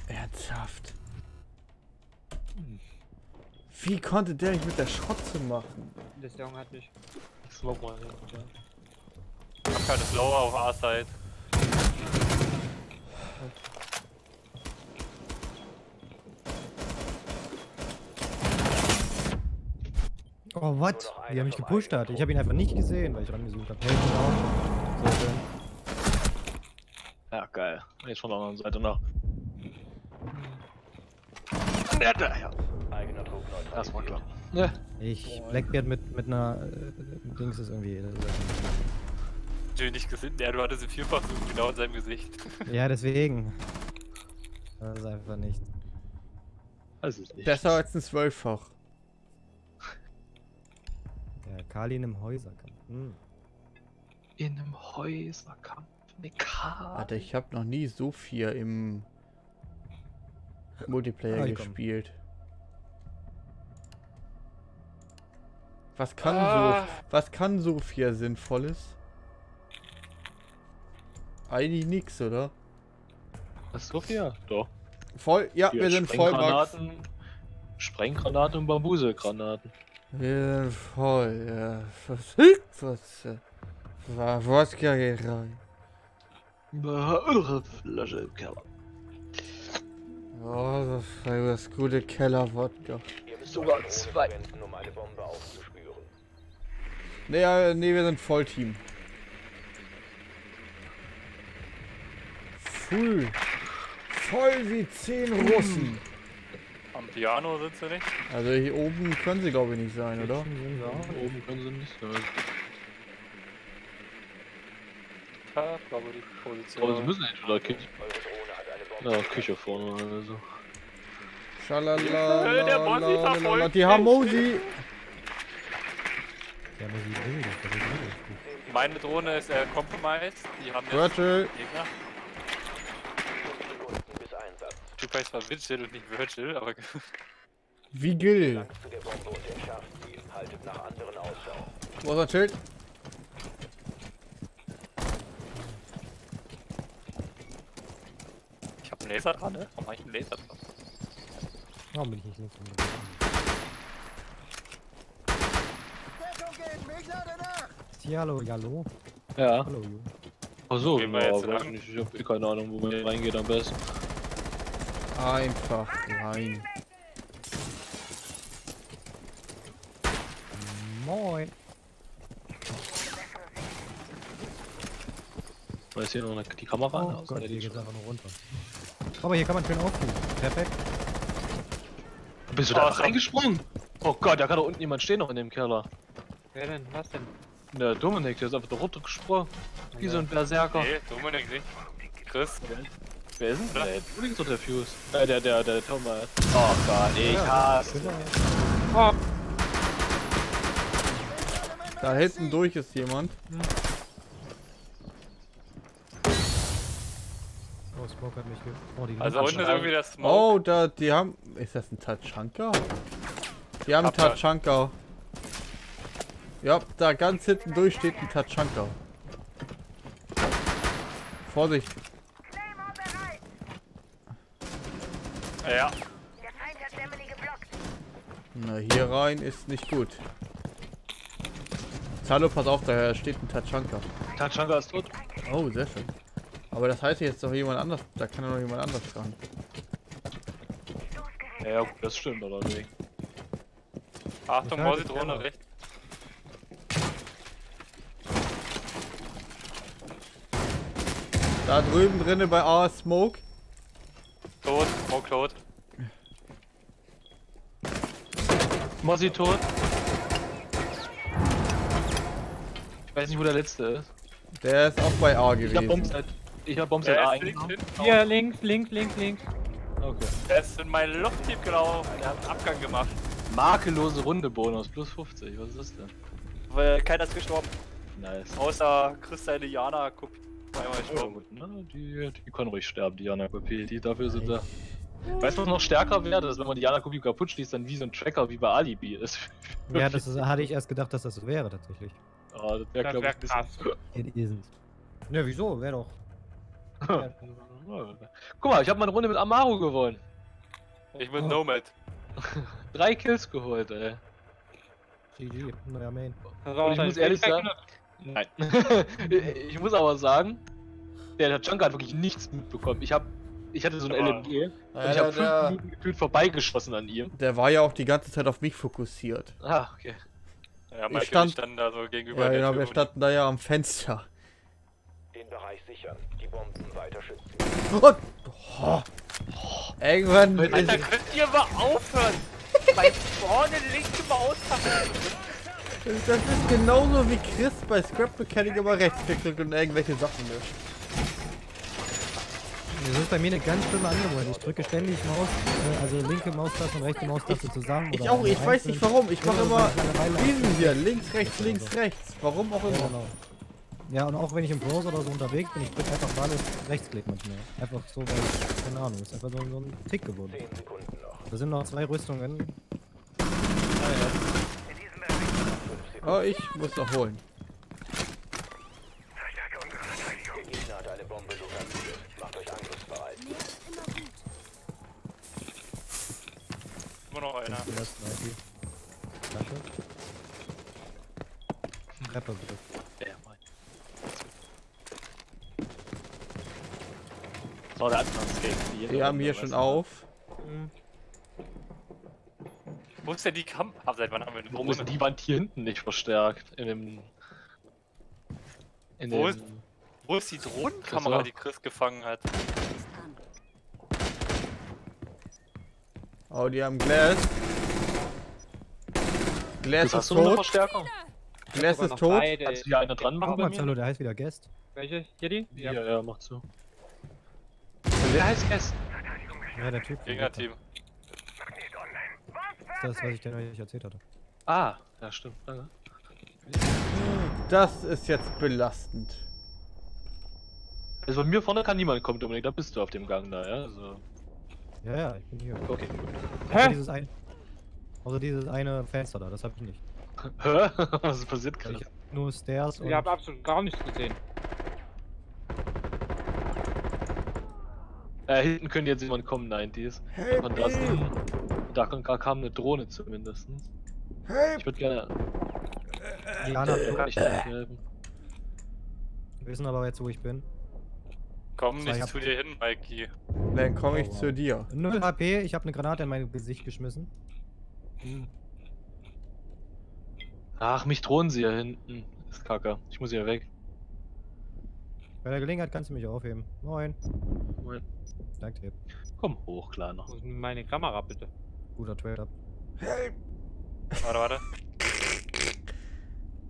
Ernsthaft. Wie konnte der nicht mit der Schrotze machen? Der Song hat nicht. Ich smoke mal. Ich hab keine Slower auf A-Side. Oh, what? Wie er mich gepusht hat. Ich habe ihn einfach nicht gesehen, weil ich rangesucht habe. Helfen auch. So schön. ja, geil. Jetzt von der anderen Seite noch. Ja, da, ja. Eigener Druck Das war klar. Ja. Ich, Blackbeard mit, mit einer äh, Dings ist irgendwie. Das ist Natürlich nicht gesehen. Ja, du hattest im Vierfachsuch genau in seinem Gesicht. ja, deswegen. Das ist einfach nicht. Das ist nicht. Besser als ein Zwölffach. Kali in einem Häuserkampf. Hm. In einem Häuserkampf. Eine Karte. Alter, ich habe noch nie so viel im Multiplayer Ah, gespielt. Was kann Ah. so was kann so viel Sinnvolles? Eigentlich nix, oder? Was so viel? Doch. Voll, ja, Hier, wir sind voll. Sprenggranaten, Sprenggranaten und Bambuselgranaten. Wir sind voll, ja. Was, was, wa- Wodka geht rein. Eure Flasche im Keller. Oh, das ist das gute Keller-Wodka. Ihr müsst Sogar zwei. um eine Bombe aufzuspüren. Nee, nee, wir sind Vollteam. Full. Voll wie zehn Russen. Am Piano sind sie nicht. Also hier oben können sie glaube ich nicht sein, oder? Auch. Oben können sie nicht sein. Tag, aber die Position. Aber sie müssen Küche, hat eine Bombe. ja, Küche vorne oder so. Schalala. Der Bossi verfolgt Die mich. haben Mosi. Ja, aber sie will nicht, das ist nicht. Meine Drohne ist äh, compromised. Die haben jetzt Virtual. Gegner. Sekunden bis Typ heißt zwar Virgil und nicht Virgil, aber Wie Gil. Gelangt zu der Bombe und entschärft sie. Haltet nach anderen Ausschau. Wo ist das Schild? ich hab einen Laser dran, ne? Warum hab ich einen Laser dran? Warum bin ich nicht links? hallo, ja, hallo. Ja. Hallo, Ju. Achso, ja, nicht, ich hab eh keine Ahnung, wo man reingeht am besten. Einfach rein. Moin. Da ist hier noch eine, die Kamera an. Oh Gott, der hier geht's einfach nur runter. Aber hier kann man schön auffliegen. Perfekt. Bist du Oh, da so. reingesprungen? Oh Gott, da kann da unten jemand stehen noch in dem Keller. Wer denn? Was denn? Der Dominik, der ist einfach da runtergesprungen. Wie so ein Berserker. Nee, Dominik nicht. Chris. Wer ist denn der? Dominik ist doch der Fuse. Äh, der, der, der Thomas. Oh Gott, ich hasse. Da hinten durch ist jemand. Oh, Smoke hat mich ge... Oh, die Also unten ist irgendwie das Smoke. Oh, da, die haben. Ist das ein Tachanka? Die haben. Tachanka. Ja, da ganz hinten durch steht ein Tachanka. Vorsicht. Claymore bereit. Ja. Der Feind hat Gemini geblockt. Na, hier rein ist nicht gut. Zalo, pass auf, da steht ein Tachanka. Tatschanka ist tot. Oh, sehr schön. Aber das heißt jetzt doch jemand anders. Da kann ja noch jemand anders dran. Ja, gut, das stimmt allerdings. Achtung, Ich Morsi halte Drohne Kamera. rechts. Da drüben drinne bei A Smoke. Tot, Smoke tot. Mossi tot. Ich weiß nicht, wo der letzte ist. Der ist auch bei A Ich hab gewesen. Bombset. Ich hab Bombset A eingenommen. Hier, links, links, links, links. Okay. Der ist in mein Lufttyp gelaufen. Der hat einen Abgang gemacht. Makellose Runde Bonus, plus 50. Was ist das denn? Weil keiner ist gestorben. Nice. Außer Chris seine Jana Kopie. Gut, na, die, die können ruhig sterben, die Jana-Kopie. Die dafür sind da. Weißt du, was noch stärker wäre? Dass wenn man die Jana-Kopie kaputt schließt, dann wie so ein Tracker wie bei Alibi ist. Ja, das ist, hatte ich erst gedacht, dass das so wäre tatsächlich. Ah, das wäre, glaube wär ich, ein krass. It isn't. Ne, wieso? Wäre doch. Guck mal, ich habe meine Runde mit Amaru gewonnen. Ich bin Nomad. Drei Kills geholt, ey. GG, neuer Main. Und ich muss ehrlich sagen. Nein. ich muss aber sagen, der Chunker hat wirklich nichts mitbekommen. Ich hab. Ich hatte so ein LMG und Ja, ich habe fünf der, Minuten gefühlt vorbeigeschossen an ihm. der war ja auch die ganze Zeit auf mich fokussiert. Ah, okay. Ja, Michael stand- stand, da so gegenüber Ja, der genau, Tür wir und- standen da ja am Fenster. Den Bereich sichern. Die Bomben weiter schützen. Und, oh, irgendwann Alter, könnt ihr mal aufhören? Bei vorne linke Maus das ist genauso wie Chris bei Scrap Mechanic immer rechts drückt und irgendwelche Sachen löscht. Das ist bei mir eine ganz schlimme Angewohnheit. Ich drücke ständig Maus, äh, also linke Maustaste und rechte Maustaste zusammen. Ich oder auch, ich weiß nicht warum. Ich mache Oder immer diesen hier. Links, rechts, links, rechts. Warum auch Ja, immer. genau. Ja, und auch wenn ich im Browser oder so unterwegs bin, ich drücke einfach alles Rechtsklick manchmal. Einfach so, weil ich, keine Ahnung, ist einfach so, so ein Tick geworden. 10 Sekunden noch. Da sind noch zwei Rüstungen. Diesem Bereich. Oh, ich muss noch holen. Verstärke unsere Verteidigung. Der Gegner hat eine Bombe lokalisiert. Macht euch angriffsbereit. Immer noch einer. Die ersten IP. Danke. Treffer bitte. Ja, mein. So, der Anfangsgame. Die haben hier schon auf. Wo ist denn die Kamp... Ah, seit wann haben wir eine Warum ist die Wand hier hinten nicht verstärkt? In dem. In Wo dem. ist- Wo ist die Drohnenkamera, die Chris gefangen hat? Oh, die haben Glass. Glass ist hast du noch eine tot. Verstärkung? Glass ist tot. beide. Kannst du hier einer dran Oh, machen bei mir? Marcelo, der heißt wieder Guest. Welche? Hier die? Ja, ja, mach zu. Wer heißt S? Ja, der Typ. Gegnerteam. Das ist das, was ich dir noch nicht erzählt hatte. Ah, ja, stimmt. Danke. Das ist jetzt belastend. Also bei mir vorne kann niemand kommen, Dominik, da bist du auf dem Gang da, ja? Also, Ja, ja, ich bin hier. okay, gut. Außer dieses, ein, außer dieses eine Fenster da, das habe ich nicht. Hä? Was ist passiert Ich gerade? hab nur Stairs und... Ich habe absolut gar nichts gesehen. Äh, hinten könnte jetzt jemand kommen, 90s. Help Von da, me! da kam, da kam eine Drohne zumindest. Help! Ich würde gerne. Diana, Äh, kann ich dir nicht helfen. wir wissen aber jetzt, wo ich bin. Komm Ich nicht hab- zu dir hin, Mikey. Dann komme ich Oh, wow. zu dir. 0 HP, ich habe eine Granate in mein Gesicht geschmissen. Hm. Ach, mich drohen sie hier hinten. Ist kacke. Ich muss hier weg. Bei der Gelegenheit kannst du mich aufheben. Moin. Moment. Danke dir. Komm hoch, ist denn meine Kamera bitte? Guter Trade-Up. Help! Warte, warte.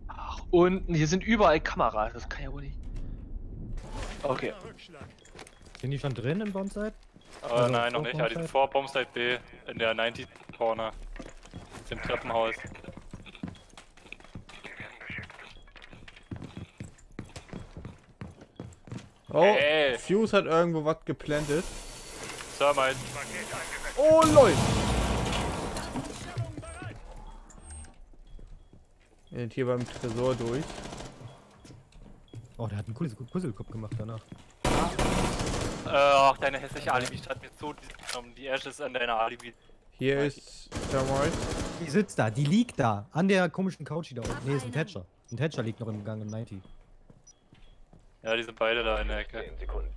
Ach, unten, hier sind überall Kameras. Das kann ja wohl nicht. Okay. Sind die schon drin in Bonside? Äh, Also nein, noch nicht. Ja, die Bombsite? vor Bombsite B in der 90 Corner. Im Treppenhaus. Oh, Ey. Fuse hat irgendwo was geplantet. Thermite. Oh, lol! Wir sind hier beim Tresor durch. Oh, der hat einen cooles Puzzlekopf gemacht danach. Äh, ach, deine hässliche Alibi statt mir zu. Die, um, die Ashes an deiner Alibi. Hier ist Thermite. Die sitzt da, die liegt da. An der komischen Couch, die da unten. Nee, ist ein Thatcher. Ein Thatcher liegt noch im Gang im 90. Ja, die sind beide da in der Ecke. 10 Sekunden.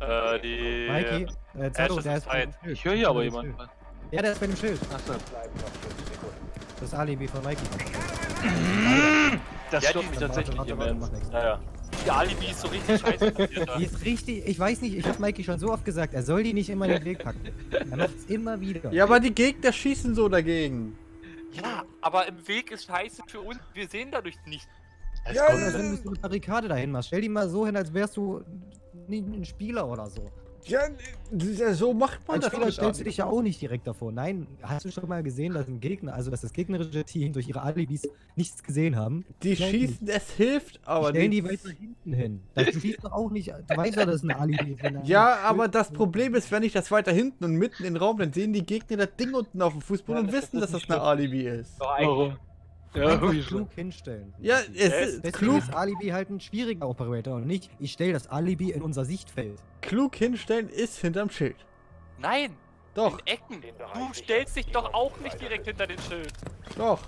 Äh, die. Mikey, äh, Zero, Ashes der ist ist bei. Ich höre hier aber Der ist jemanden. Ja, der ist bei dem Schild. Achso. Bleiben noch 5 Sekunden. Das Alibi von Mikey. Das Ja, stört mich Warte, tatsächlich warte, warte, nichts. Naja. Die Alibi ist so richtig scheiße passiert. Die ist richtig, ich weiß nicht, ich habe Mikey schon so oft gesagt, er soll die nicht immer in den Weg packen. Er macht's immer wieder. Ja, aber die Gegner schießen so dagegen. Ja, aber im Weg ist scheiße für uns. Wir sehen dadurch nicht. Es Ja, kommt, Als wenn du so eine Barrikade dahin machst. Stell die mal so hin, als wärst du ein Spieler oder so. Ja, äh, so macht man Als das Spieler nicht. stellst du dich ja auch nicht direkt davor. Nein, hast du schon mal gesehen, dass ein Gegner, also dass das gegnerische Team durch ihre Alibis nichts gesehen haben? Die Stellen schießen, es hilft, aber stellen die weiter hinten hin. Das, du siehst doch auch nicht, du weißt ja, dass es ein Alibi ist. Ja, aber das Problem ist, wenn ich das weiter hinten und mitten in den Raum, dann sehen die Gegner das Ding unten auf dem Fußboden Ja, und wissen, dass das nicht eine. Alibi ist. Warum? Ja, klug schon. hinstellen. Ja, es ist Deswegen klug, ist Alibi halt ein schwieriger Operator und nicht, ich stelle das Alibi in unser Sichtfeld. klug hinstellen ist hinterm Schild. Nein, Doch, in Ecken. Du stellst dich doch auch nicht direkt hinter den Schild. doch.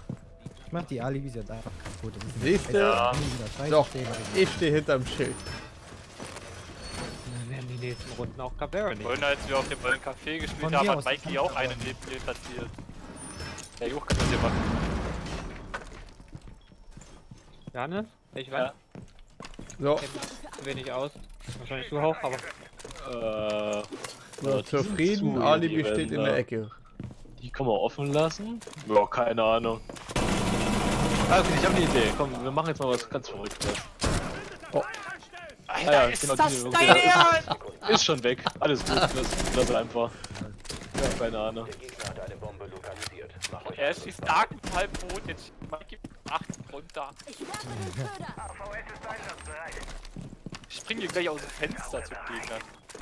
Ich mach die Alibis jetzt einfach kaputt. Das ist Siehst du? Ja. Doch, ich stehe hinterm Schild. Dann werden die nächsten Runden auch Cabrera nicht. Vorhin, als wir auf dem Café gespielt Von haben, hat Mikey auch einen neben dir platziert. Der Juch kann das hier machen. Janis? Ich Ja. weiß, So, zu wenig aus. Wahrscheinlich zu hoch, aber Äh, sind zufrieden, zu, Alibi die steht in der Ecke. Die kann man offen lassen? Ja, keine Ahnung. Ah, okay, ich habe eine Idee. Komm, wir machen jetzt mal was ganz Verrücktes. Ah ja, ist das dein Ernst? Ist schon weg. Alles gut. Das, das einfach. Ja, keine Ahnung. Der Gegner hat eine Bombe lokalisiert. Euch Er schießt Dark mit halb tot, jetzt Mikey 8 runter. Ich werfe einen Köder. AVS ist einsatzbereit. Ich spring hier gleich aus dem Fenster zum Gegner.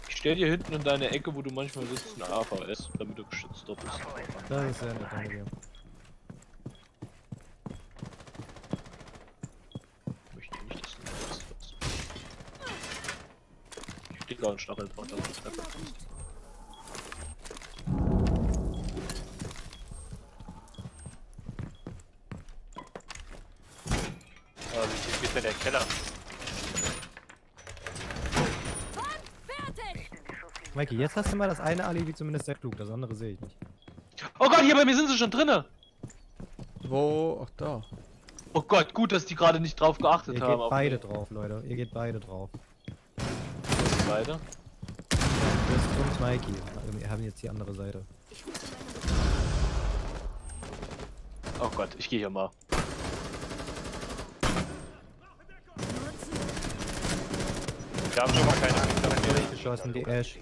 Ich stell dir hinten in deine Ecke, wo du manchmal sitzt, ein AVS, damit du geschützt dort bist. Das ist sehr nett, danke dir. Ich möchte nicht, dass du das. Ich stehe gar ein Stachel drauf, aber das bleibt nicht. Also, wie geht's denn der Keller? Mikey, jetzt hast du mal das eine Alibi zumindest sehr klug, das andere sehe ich nicht. Oh Gott, hier bei mir sind sie schon drinne! Wo? Ach da. Oh Gott, gut, dass die gerade nicht drauf geachtet Ihr haben. geht auf beide drauf, Leute. Ihr geht beide drauf. mich. Beide? Das ist uns Mikey. Wir haben jetzt die andere Seite. Oh Gott, ich gehe hier mal. Wir haben schon mal keine Direkt geschossen, die Ash.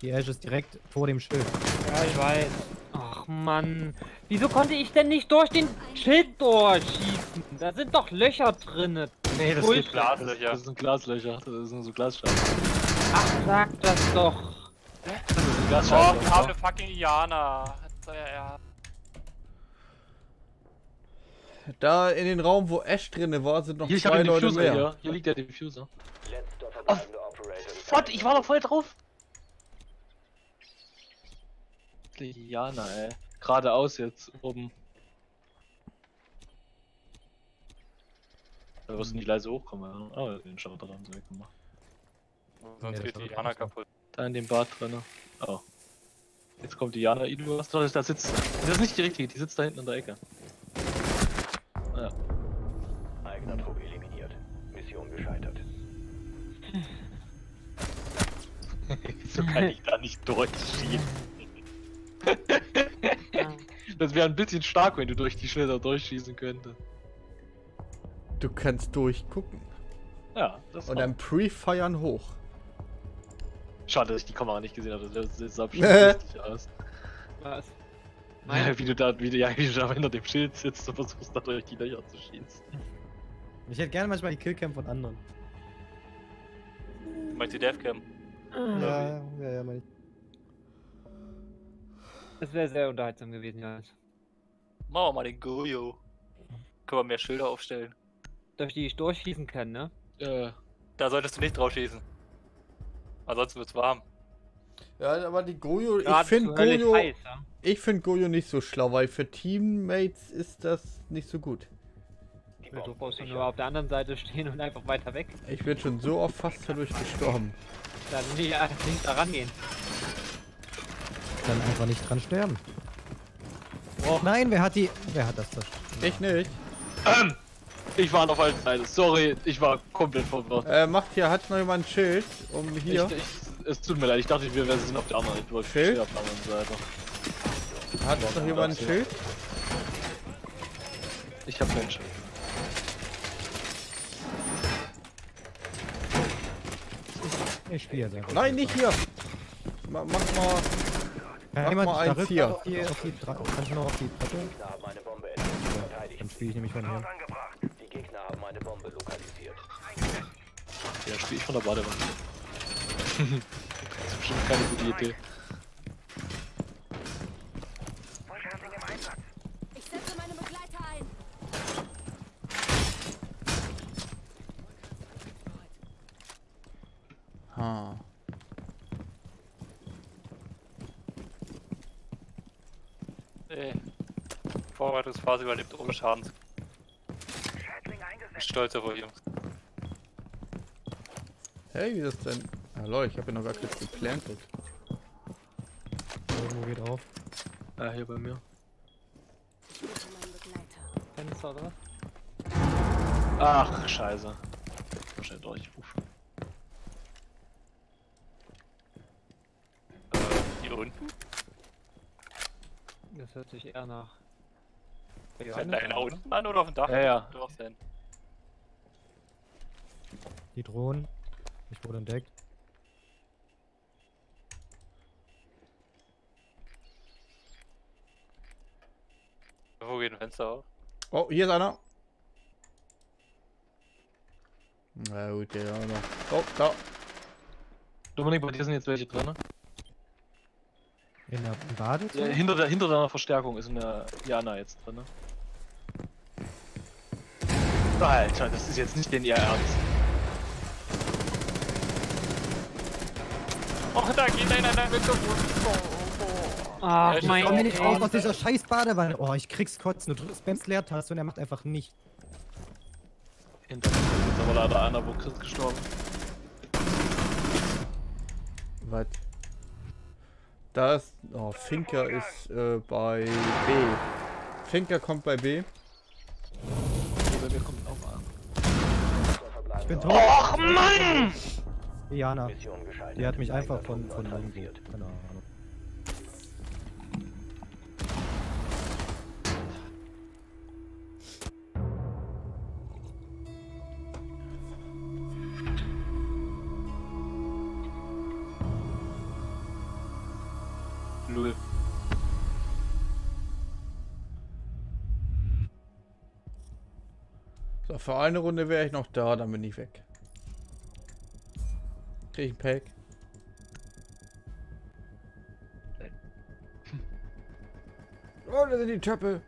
Die Ash ist direkt vor dem Schild. Ja, ich weiß. Ach Mann. Wieso konnte ich denn nicht durch den Schild durchschießen? Da sind doch Löcher drinne. Nee, das sind Glaslöcher. Das sind Glaslöcher. Das sind so Glasscheiben. Ach, sag das doch. Das sind Oh, Glasscheiben. wir haben eine fucking Iana. Ja, ja. Da in den Raum, wo Ash drinne war, sind noch Hier, zwei Leute Diffuser mehr. hier. Hier liegt der Diffuser. Operator. What? Ich war doch voll drauf. Liana, ey. Geradeaus jetzt, oben. Da wirst du nicht leise hochkommen. ja. Ah, den Schalter haben sie weggemacht. Sonst das geht die doch so. kaputt. Da in dem Bad drinne. Oh. Jetzt kommt die Jana. Was soll das da sitzt? Das ist nicht die richtige, die sitzt da hinten in der Ecke. Wieso kann ich da nicht durchschießen? das wäre ein bisschen stark, wenn du durch die Schilder durchschießen könntest. Du kannst durchgucken. Ja, das Und war. dann pre-feiern hoch. Schade, dass ich die Kamera nicht gesehen habe. Das sah bestimmt lustig aus. Was? Ja, wie du da, wie du, ja, wie du da hinter dem Schild sitzt und versuchst da durch die Löcher zu schießen. Ich hätte gerne manchmal die Killcam von anderen. Du meinst die Devcam? Ja, ja, ja, meine ich. Das wäre sehr unterhaltsam gewesen, ja. Machen wir mal den Goyo. Können wir mehr Schilder aufstellen. Durch die ich durchschießen kann, ne? Äh, Da solltest du nicht drauf schießen. Ansonsten wird's warm. Ja, aber die Goyo, ich finde Goyo, heiß, ja? ich finde Goyo nicht so schlau, weil für Teammates ist das nicht so gut. Du brauchst doch sichern. nur auf der anderen Seite stehen und einfach weiter weg. Ich bin schon so oft fast dadurch gestorben. Dann nicht, nicht da rangehen. Dann einfach nicht dran sterben. Oh. Nein, wer hat die. Wer hat das zerstört? Ich nicht. ich war auf alten Seite. Sorry, ich war komplett verwirrt. Äh, macht hier, hat noch jemand ein Schild? Um hier. Ich, ich, es tut mir leid, ich dachte, wir sind auf der anderen. Ich wollte Schild? auf der anderen Seite. Hat noch jemand ein Schild? Ich hab kein Schild. Ich spiele einfach. Nein, nicht hier. Ma mach mal. Kann mach mal eins hier. Auf die, auf die, kannst du noch auf die Treppe? Verteidigt. Dann spiele ich nämlich von hier. Die Gegner haben eine Bombe lokalisiert. Ja, spiel ich von der Badewanne. das ist bestimmt keine gute Idee. Vollkräftig im Einsatz. Ich setze meine Begleiter ein. Ha. Nee. Vorbereitungsphase überlebt ohne Schaden. Stolz auf euch Jungs. Hey, wie ist das denn? Hallo, ich habe ja noch gar nichts geplantet. Irgendwo geht auf. Ah, hier bei mir. Fenster oder? Ach, scheiße. Schnell durch. Uff. Äh, hier unten? Das hört sich eher nach. Ist der da unten an oder auf dem Dach? Ja, ja. Doch, sein. Die Drohnen. Ich wurde entdeckt. Wo geht ein Fenster auf? Oh, hier ist einer. Na gut, der auch noch. Oh, da. Dominik, bei dir sind jetzt welche drin? In der Badezimmer? Ja, hinter, der, hinter deiner Verstärkung ist eine Jana jetzt drin. Alter, das ist jetzt nicht den ihr Ernst. Och, da geht einer in der Mitte runter. Ach, Ja, ich mein Komm mir nicht raus Gott. aus dieser scheiß Badewanne. Oh, ich krieg's kotzen. Du drückst Spams Leertaste und er macht einfach nicht. Hinter mir ist aber leider einer, wo Chris gestorben. Was? Da ist. Oh, Finker ist äh, bei B. Finker kommt bei B. Oder wir kommen auch an. Ich bin tot. Och Mann! Jana. Die hat mich einfach von, von neutralisiert. irgendwo. Für eine Runde wäre ich noch da, dann bin ich weg. Krieg ich ein Pack? Oh, da sind die Töpfe.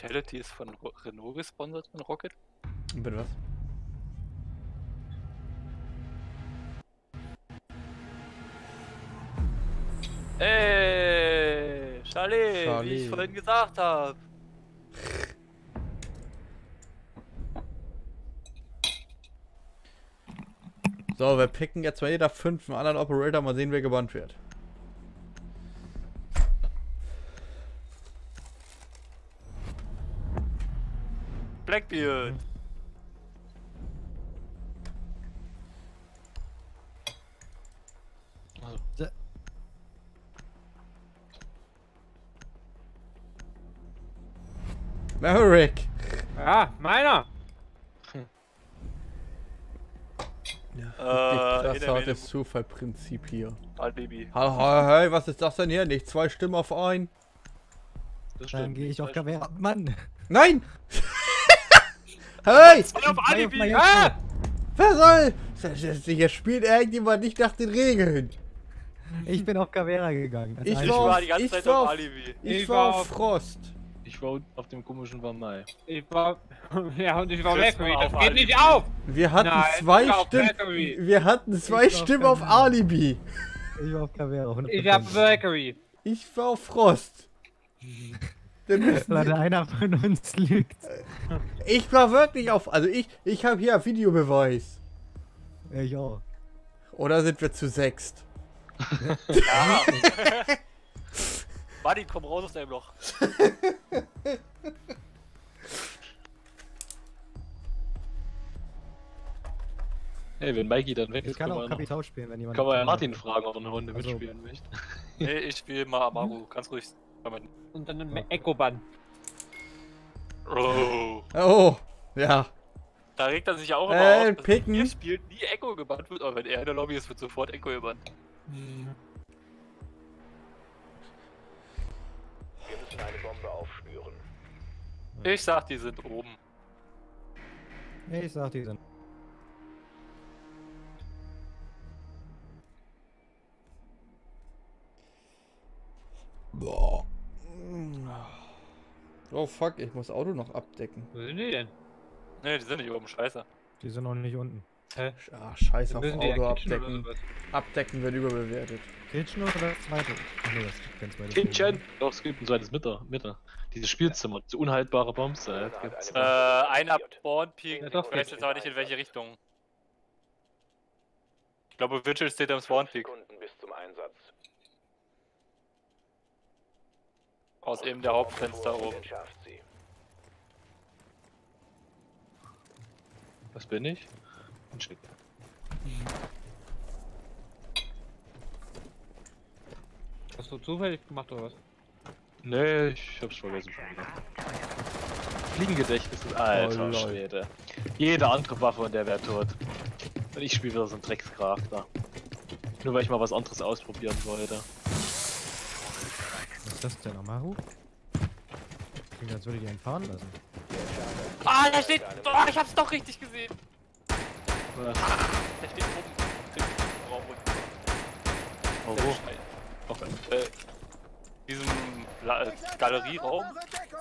Vitality ist von Renault gesponsert von Rocket. Bitte was? Ey, Charlie, wie Charlie. ich vorhin gesagt habe. So, wir picken jetzt mal jeder fünf einen anderen Operator, mal sehen, wer gebannt wird. Blackbeard. Maverick! Ja, meiner. Äh, das Mitte. das Zufallprinzip hier. Bald Baby. Hey, hey, was ist das denn hier? Nicht zwei Stimmen auf ein? Das Dann gehe ich auf Kavera. Mann! Nein! hey! Auf Alibi! Ah! Wer soll? Hier spielt irgendjemand nicht nach den Regeln. Ich bin auf Kavera gegangen. Ich Ich Einziger. war- war die ganze ich Zeit war- auf Alibi. Ich, Ich war war auf auf- Frost. Ich war auf dem komischen Warmai. Ich war. Ja, und ich war war Das auf geht Alibi. nicht auf. Wir hatten Nein, zwei ich war auf Stimmen. Mercury. Wir hatten zwei Ich war auf Stimmen auf Kavera. Alibi. Ich war auf Kavera. 100%. Ich hab Valkyrie. Ich war auf Frost. Leute, einer von uns lügt. ich war wirklich auf. Also ich, ich habe hier Videobeweis. Ich auch. Oder sind wir zu sechst? Ja. Buddy, komm raus aus deinem Loch. Hey, wenn Mikey dann weg Ich ist, kann kann auch Kapital spielen, wenn jemand. kann man ja Martin fragen, ob er eine Runde Also- mitspielen möchte. Nee, ich spiele mal Amaru. Ganz ruhig. Und dann ein Echo-Bann. Oh. Oh, ja. Da regt er sich ja auch immer Äh, auf, dass picken. ihr spielt nie Echo gebannt wird, aber wenn er in der Lobby ist, wird sofort Echo gebannt. Wir müssen eine Bombe aufspüren. Ich sag, die sind oben. Ich sag, die sind. Boah. Oh fuck, ich muss Auto noch abdecken. Wo sind die denn? Nee, die sind nicht oben, scheiße. Die sind noch nicht unten. Ah, scheiß auf Müssen die Auto ja abdecken. Abdecken wird überbewertet. Kitchen oder das zweite? Ach nee, das gibt kein zweites. Kitchen! Doch, es gibt ein zweites Mitte. Mitte. Dieses Spielzimmer, diese unhaltbare Bombs, äh, gibt's. Äh, ein ab Born Peak. Ja, ich weiß jetzt aber nicht in welche Richtung. Ich glaube, Vigil steht am Spawn Peak. Sekunden bis zum Einsatz. Aus eben der Hauptfenster sie. Was bin ich? Ein Schick. Hast du zufällig gemacht oder was? Nee, ich hab's vergessen schon wieder. Fliegengedächtnis ist alter Oh. Schwede. Jede andere Waffe und der wäre tot. Und ich spiele wieder so einen Dreckscharakter. Nur weil ich mal was anderes ausprobieren wollte. Was ist das denn, Amaru? Klingt, als würde ich einen fahren lassen. Ah, da steht. Oh, ich hab's doch richtig gesehen. Was? Der steht oben. Oh, Der wo? Auf äh, diesem La äh, Galerieraum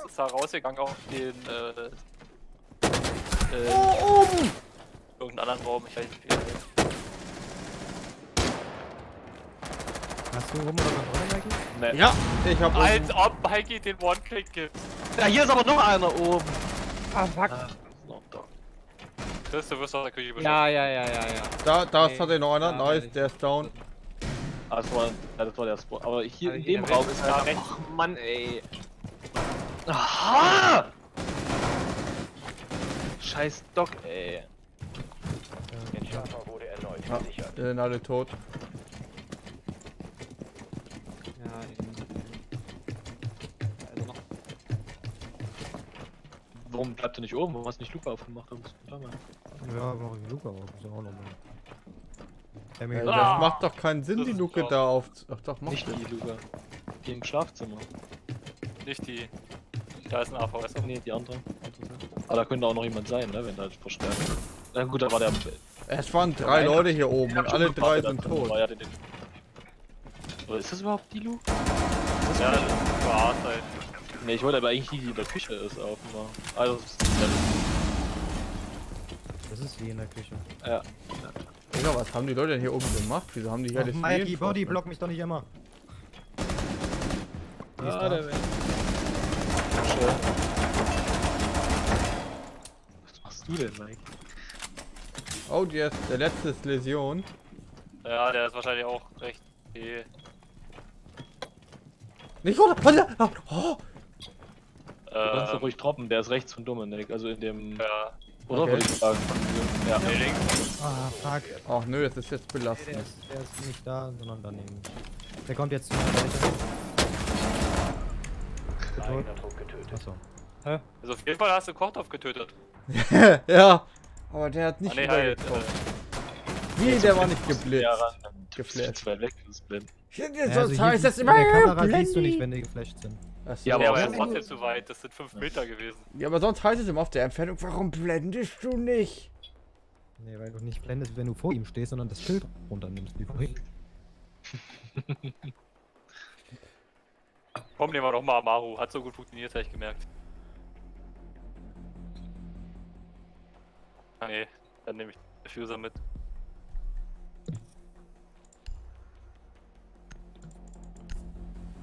ist da rausgegangen auf den äh, äh, Oh, oben! irgendeinen anderen Raum, ich weiß nicht wie er heißt. Hast du oben oder Mikey? Nee. Ja, ich hab Als oben. ob Mikey den One-Click gibt. Ja, hier ist aber noch einer oben. Ah, fuck. Ah, noch da. Du wirst aus der Küche beschäftigt. Ja, ja, ja, ja, ja. Da, da Nee. hat er noch einer. Ja, Nice, der ist down. Ah, das war, ja, das war der Spawn. Aber hier Aber in hier dem Raum ist halt. da rechts. Ach Mann, ey. Aha! Scheiß Doc, ey. Der Charter wurde erneut Ja, sind alle tot. Ja, in, also noch. Warum bleibt er nicht oben? Warum hast du nicht Luke aufgemacht? Ja, mach ich Luca auf. Ist ja auch nochmal. Mir das Ah. macht doch keinen Sinn, Das die Luke da auf. Ach doch, macht Nicht das. die Luke. Die im Schlafzimmer. Nicht die. Da ist ein AVS. Nee, die andere. Aber da könnte auch noch jemand sein, ne? Wenn da verstärkt. Na gut, da war der. Es waren drei Nein. Leute hier oben und alle drei sind tot. war ja den- Oder ist das überhaupt die Luke? Ja, das ist wahr sein. Ne, ich wollte aber eigentlich die, die in der Küche ist, offenbar. Also, das ist Das ist wie in der Küche. ja. Digga, was haben die Leute denn hier oben gemacht? Wieso haben die hier Ach, das Mikey, Body, block mich doch nicht immer. Die ist Ah, da. der Schön. Was machst du denn, Mike? Oh, der, ist, der letzte ist Läsion. Ja, der ist wahrscheinlich auch recht. Okay. Nicht runter! Oh, Du kannst doch Ähm, ruhig droppen, der ist rechts von Dominik, also in dem. ja. Oder Okay. würde ich sagen? Ja. Nee, links. Ah, fuck. Ach nö, das ist jetzt Der belastend. ist, der ist nicht da, sondern daneben. Der kommt jetzt zu mir weiter. Eigener Druck getötet. Achso. Also auf jeden Fall hast du Kochtopf getötet. ja, aber der hat nicht Ah, nee, halt. Äh, Nee, der war nicht Ja, geblitzt. du Geflasht. zwei weg, das ist blind. Ja, sonst also hier heißt das immer in der Kamera siehst du nicht, wenn die geflasht sind. So. Ja, aber ja, er so- ist trotzdem zu weit. Das sind 5 Meter gewesen. ja, aber sonst heißt es immer auf der Entfernung, warum blendest du nicht? Nee, weil du nicht blendest, wenn du vor ihm stehst, sondern das Schild runternimmst, wie vorhin. Komm, nehmen wir doch mal Amaru. Hat so gut funktioniert, habe ich gemerkt. Ah, nee, dann nehme ich Diffuser mit.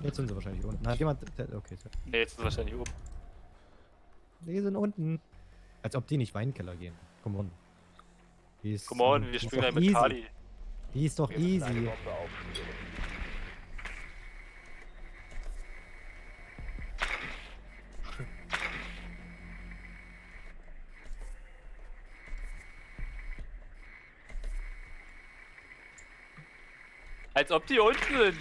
Jetzt sind sie wahrscheinlich unten. Hat jemand. Okay, so. Nee, jetzt ist es wahrscheinlich oben. die sind unten. Als ob die nicht Weinkeller gehen. Come on. Die ist, Come on, wir spielen gleich mit easy. Kali. Die ist doch Wir easy. Als ob die unten sind.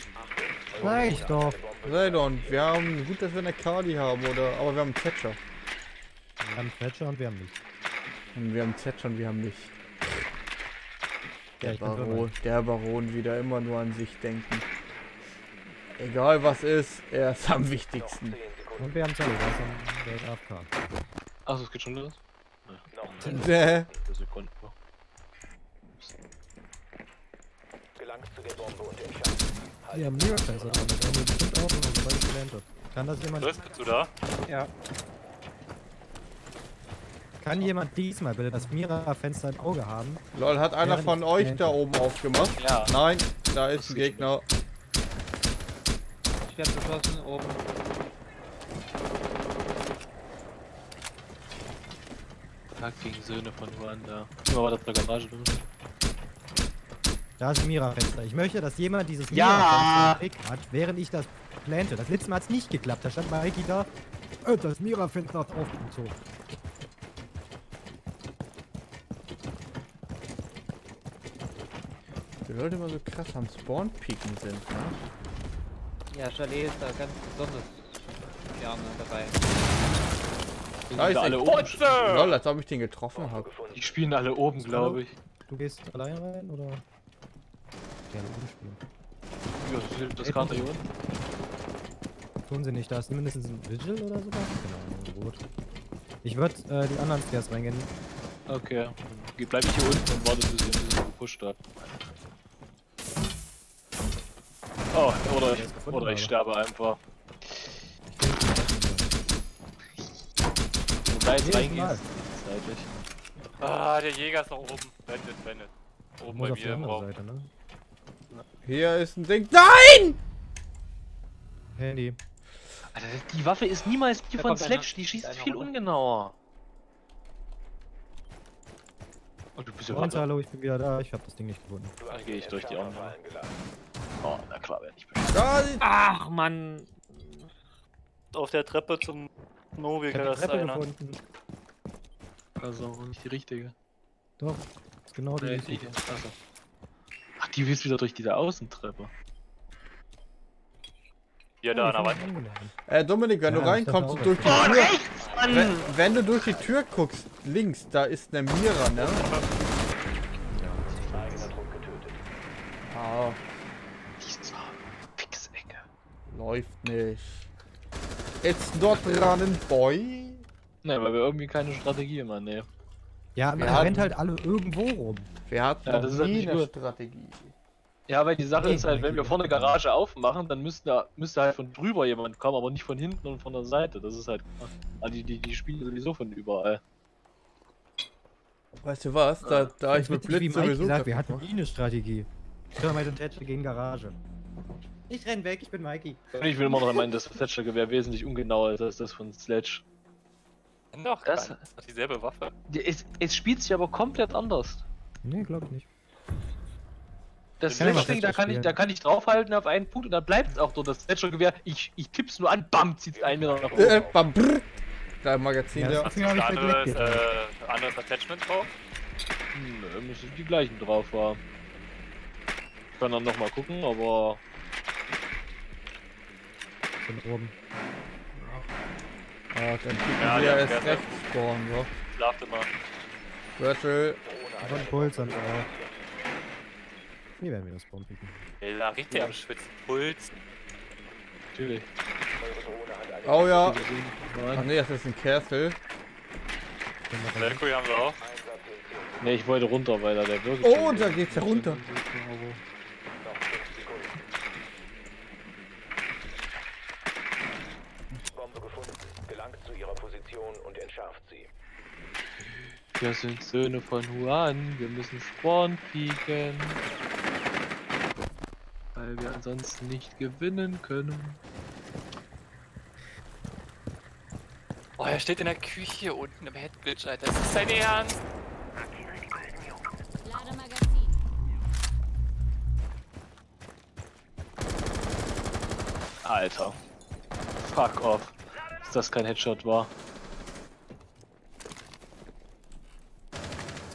Ich doch. Seidon, wir haben, gut, dass wir eine Kali haben, oder, aber wir haben einen Thatcher. Wir haben Thatcher und wir haben nicht. Und wir haben Thatcher und wir haben nicht. Ja, Der bin Baron, der Baron wieder immer nur an sich denken. Egal was ist, er ist am wichtigsten. 10 Sekunden. Und wir haben Sally, der ist, ist AFK. Achso, es geht schon los? Noch 5 Däh. Sekunden. gelangst zu der Bombe und entscheidet. Die haben Mirror-Fenster dran, das haben wir bestimmt auch, sobald ich gelernt habe. Kann das jemand, Chris, bist du da? Ja. kann jemand diesmal bitte das Mira-Fenster im Auge haben? Lol, hat einer von euch da oben aufgemacht? Ja. Nein, da ist Das ein Gegner. Ich werde beschossen oben. Fucking Söhne von Ruanda. Immer weiter zur Garage durch. Da ist ein Mira-Fenster. Ich möchte, dass jemand dieses Ja! Mira-Fenster hat, während ich das plante. Das letzte Mal hat es nicht geklappt. Da stand Mikey da. Äh, das Mira-Fenster hat aufgezogen. Die Leute immer so krass am Spawn-Pieken sind, ne? Ja, Chalet ist da ganz besonders gerne dabei. Da ist alle ein oben. Putze! Lol, als ob ich den getroffen habe. Die spielen alle oben, glaube ich. Du gehst allein rein oder? Ja, oben spielen. Ja, das- Das kann da hier unten. Tun sie nicht, da ist mindestens ein Vigil oder sowas? Genau, rot. Ich würde äh, die anderen Stairs reingehen. Okay. Geh- Bleib ich hier unten und warte, bis ihr ein bisschen gepusht hat. Oh, oder ich, gefunden, oder ich aber. sterbe einfach. Du da jetzt reingehst, Mal. seitlich. Ah, der Jäger ist noch oben. Wendet, wendet. Oben Muss bei mir im Raum. Seite, ne? Hier ist ein Ding. Nein! Handy. Alter, die Waffe ist niemals die Da von einer. Sledge, die schießt Einer viel runter. ungenauer. Und du bist ja Und hallo, ich bin wieder da. Ich habe das Ding nicht gefunden. Dann gehe ich durch die gelassen. Oh, na klar, werde ich bestimmt. Ach, Mann. Auf der Treppe zum Novi Ich kann habe das die Treppe sein. gefunden. Also, nicht die richtige. Doch, ist genau die. Nee, die. suche. Also. Die willst wieder durch diese Außentreppe. Hier da an der Wand. äh, Dominik, wenn Ja, du reinkommst und durch die auch, Tür. Wenn, wenn du durch die Tür guckst, links, da ist eine Mira, ne? Eigener Trupp getötet. Ah, Fixecke. läuft nicht. It's not running, boy. Ne, weil wir irgendwie keine Strategie immer nehmen. Ja, Wir man hatten- rennt halt alle irgendwo rum. Wer hat Ja, das ist halt nie eine gut. Strategie? Ja, weil die Sache Nee, ist halt, wenn wir vorne. Garage aufmachen, dann müsste, müsste halt von drüber jemand kommen, aber nicht von hinten und von der Seite. Das ist halt. Also die, die, die spielen sowieso von überall. Weißt du was? Da, da ich mit Blitz Mike sowieso sagt, wir hatten nie eine Strategie. Thermite und Thatcher gegen Garage. Ich renn weg, ich bin Mikey. Ich will immer noch meinen, das Thatcher-Gewehr wesentlich ungenauer ist als das von Sledge. Doch, Das- das ist dieselbe Waffe. Es, es spielt sich aber komplett anders. Nee, glaube ich nicht. Das Sledge-Ding, da, kann ich- da kann ich draufhalten auf einen Punkt und dann bleibt es auch dort. Das Thatcher-Gewehr, ich, ich tipp's nur an, bam, zieht's einen Meter nach oben. Äh, bam, brrr. Da im Magazin, Ja, das- Hast du ein ich anderes, äh, anderes Attachment drauf? Nö, müssen die gleichen drauf haben. Kann dann nochmal gucken, aber. Von oben. Ah, dann kriegen Ja, wir erst recht spawnen, so. Schlaft immer. Virtual. Von Puls und auch. Hier werden wir das Bomb picken. Ey, da riecht der am Schwitzen. Puls. Natürlich. Oh ja. Ach nee, das ist ein Castle. Selko haben sie auch. Nee, ich wollte runter, weil da der Würfel. Oh, da geht's ja runter. Bombe gefunden. Gelangt zu ihrer Position und entschärft sie. Wir sind Söhne von Huan, wir müssen Spawn pieken. Weil wir ansonsten nicht gewinnen können. Oh, er steht in der Küche unten im Headglitch, Alter. Das ist dein Ernst? Alter. Fuck off. Dass das kein Headshot war.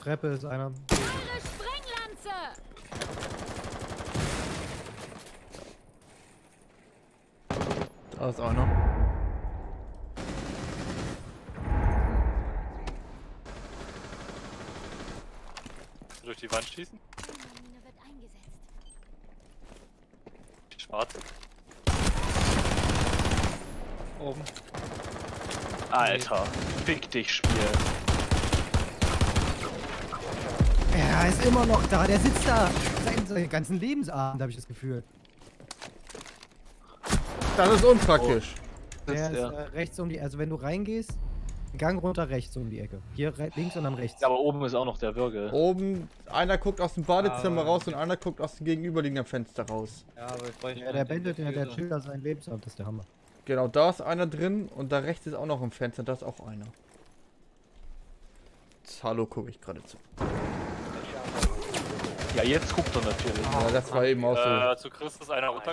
Treppe ist einer. Ihre Sprenglanze! Da ist einer. Durch die Wand schießen? Mine wird eingesetzt. Schwarz. Oben. Alter. Fick dich, Spiel. Er ist immer noch da, der sitzt da. Seinen, seinen ganzen Lebensabend, habe ich das Gefühl. Das ist unpraktisch. Das Der ist ist der. äh, rechts um die, also wenn du reingehst, Gang runter rechts um die Ecke. Hier links und dann rechts. Ja, aber oben ist auch noch der Würgel. Oben, einer guckt aus dem Badezimmer Aber- raus und einer guguckt aus dem gegenüberliegenden Fenster raus. Ja, aber ich bräuchte Ja, der bändet, der, der schildert seinen Lebensabend, das ist der Hammer. Genau, da ist einer drin und da rechts ist auch noch ein Fenster, da ist auch einer. Hallo, gucke ich gerade zu. Ja, jetzt guckt er natürlich. Ja, das war eben auch so. Äh, zu Chris ist einer Trupp.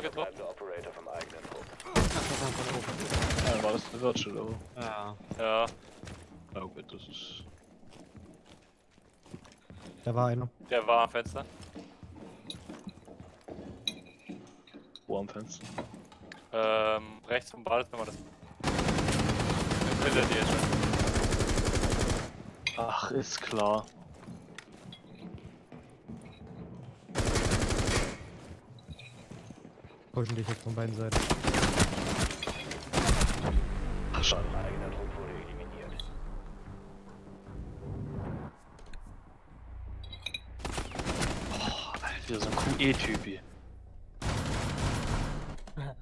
Ja, war das der Virtual, aber. Ja. Ja, Ja, gut, das ist. Da war einer. der war am Fenster. Tor am Fenster. Ähm, rechts vom Badezimmer, das. Hinter dir schon. Ach, ist klar. Pushen dich jetzt von beiden Seiten. Ach, schade. Eigener Trupp wurde eliminiert. Wieder so ein QE-Typ hier.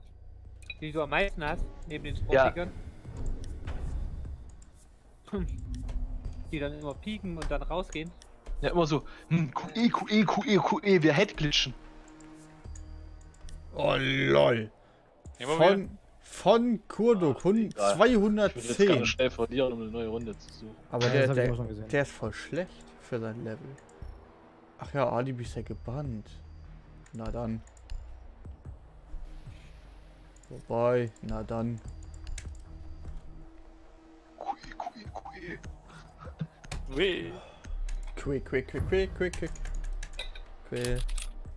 Die du am meisten hast, neben den Ja. Sportligern. Hm. Die dann immer pieken und dann rausgehen. Ja, immer so, hm, QE, QE, QE, QE, wir Headglitchen. Oh lol. Von, von Kurduk, hund- egal. Ich würde jetzt 210. schnell verlieren, um eine neue Runde zu suchen. Aber Ja, der, das hab ich der, auch schon gesehen. der ist voll schlecht für sein Level. Ach ja, Alibi ist ja gebannt. Na dann. Wobei, na dann. QE, QE, QE. Weh. Quick, quick, quick, quick, quick, quick. Quick.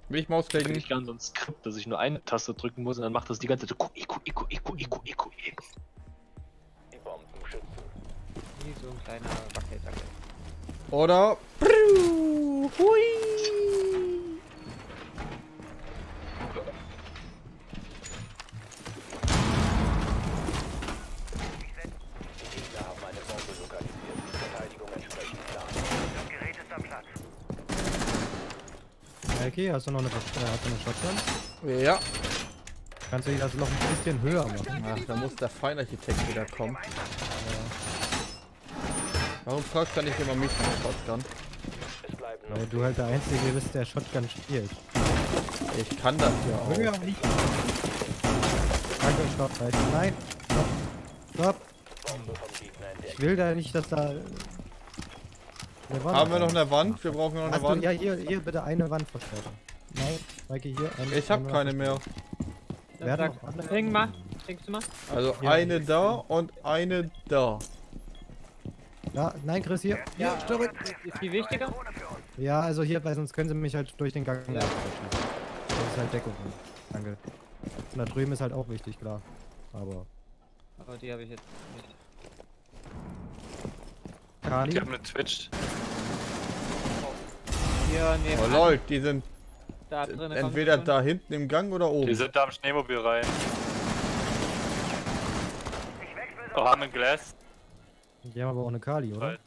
Will ich Maus Ich gern so ein Skript, dass ich nur eine Taste drücken muss und dann macht das die ganze Zeit so QE, QE, QE, QE, QE, QE. Die Bomben schützen. Wie so ein kleiner Wackeldackel. Oder. Hui. Die Gegner haben eine Bombe lokalisiert. Verteidigung entsprechend klar. Das Gerät ist am Platz. Okay, hast du noch eine, äh, hast du eine Shotgun? Ja. Kannst du das noch ein bisschen höher machen? Ach, da muss der Feinarchitekt wieder kommen. Warum fragst du nicht immer mich nach Shotgun? Weil du halt der Einzige bist, der Shotgun spielt. Ich kann das ja auch. Höher nicht. Danke, stopp, halt. Nein, stopp. Stopp. Ich will da nicht, dass da... Haben wir noch eine Wand? Wir brauchen noch eine Hast du, Wand. ja, hier, hier bitte eine Wand verstärken. Nein, Maike, hier. Eine, Ich hab eine keine mehr. Hatten sag, noch Trink mal. Trinkst du mal? Also Ja. eine da und eine da. Ja, nein, Chris, hier. Ja, ist die wichtiger? Ja, also hier, weil sonst können sie mich halt durch den Gang ja. Das ist halt Deckung. Danke. Und da drüben ist halt auch wichtig, klar. Aber. Aber die habe ich jetzt nicht. Kali? Die haben eine Twitch. Hier, nee, Oh lol, die sind da drin. entweder da hinten im Gang oder Die oben. sind da am Schneemobil rein. Oh, haben ein Glas. Die haben aber auch eine Kali, oder?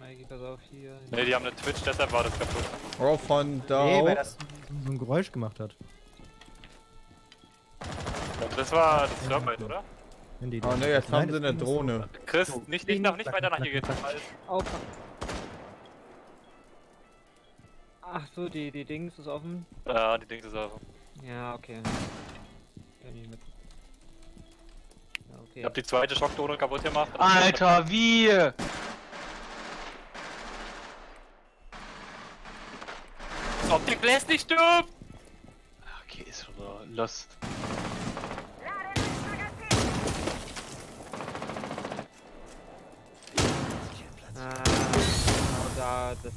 Mikey, pass auf, hier. Ne, die haben eine Twitch, deshalb war das kaputt. Oh, von da Nee, weil das so ein Geräusch gemacht hat. Das war das Thermite, oder? Wenn die Oh ne, jetzt Nein, haben sie das eine Drohne. Chris, nicht, nicht, nach, nicht weiter nach hier gehen. Auf. Ach so, die, die Dings ist offen. Ja, die Dings ist auch. Ja, okay. Ja, nie mit. Ja, okay. Ich hab die zweite Schockdrohne kaputt gemacht. Alter, wie? Der Glas nicht stirbt! Okay, ist wieder lost. Ah, genau da, das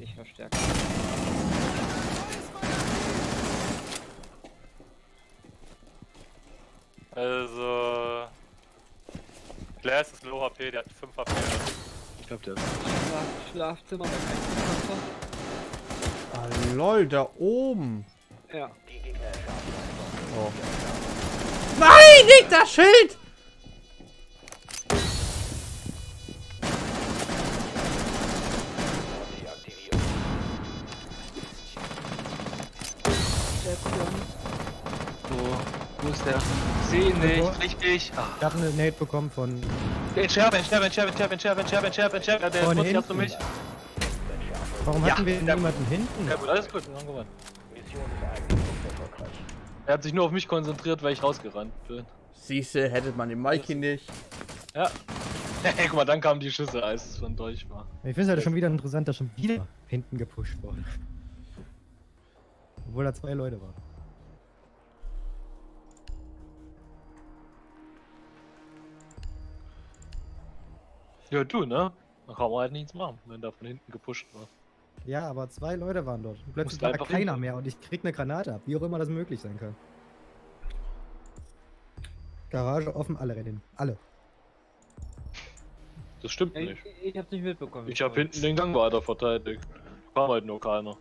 nicht verstärkt. Also. Glass ist Low HP, der hat 5 HP. Ich glaube, der ist. Schlaf Schlafzimmer beim Einzelkämpfer. Ah lol, da oben. Ja. Oh. Nein, nicht das Schild! Seh ihn nicht, richtig. Ach. Ich habe eine Nate bekommen von. Entschärfe, entschärfe, entschärfe, entschärfe, entschärfe, entschärfe, entschärfe, entschärfe. Der Von ist um hinten. mich. Warum Ja, hatten wir niemanden hinten? Ja gut, alles gut, wir haben gewonnen. Er hat sich nur auf mich konzentriert, weil ich rausgerannt bin. Siehste, hätte man den Mikey nicht. Ja. Hey, guck mal, dann kamen die Schüsse, als es von durch war. Ich finde es halt schon wieder interessant, dass schon wieder hinten gepusht wurde. Obwohl da zwei Leute waren. Ja, du, ne? Dann kann man halt nichts machen, wenn da von hinten gepusht war. Ja, aber zwei Leute waren dort. Und plötzlich war da keiner hinten. mehr und ich krieg eine Granate ab. Wie auch immer das möglich sein kann. Garage offen, alle rennen. Alle. Das stimmt Ich, nicht. ich hab's nicht mitbekommen. Ich habe hinten den Gang weiter verteidigt. Kam halt nur keiner.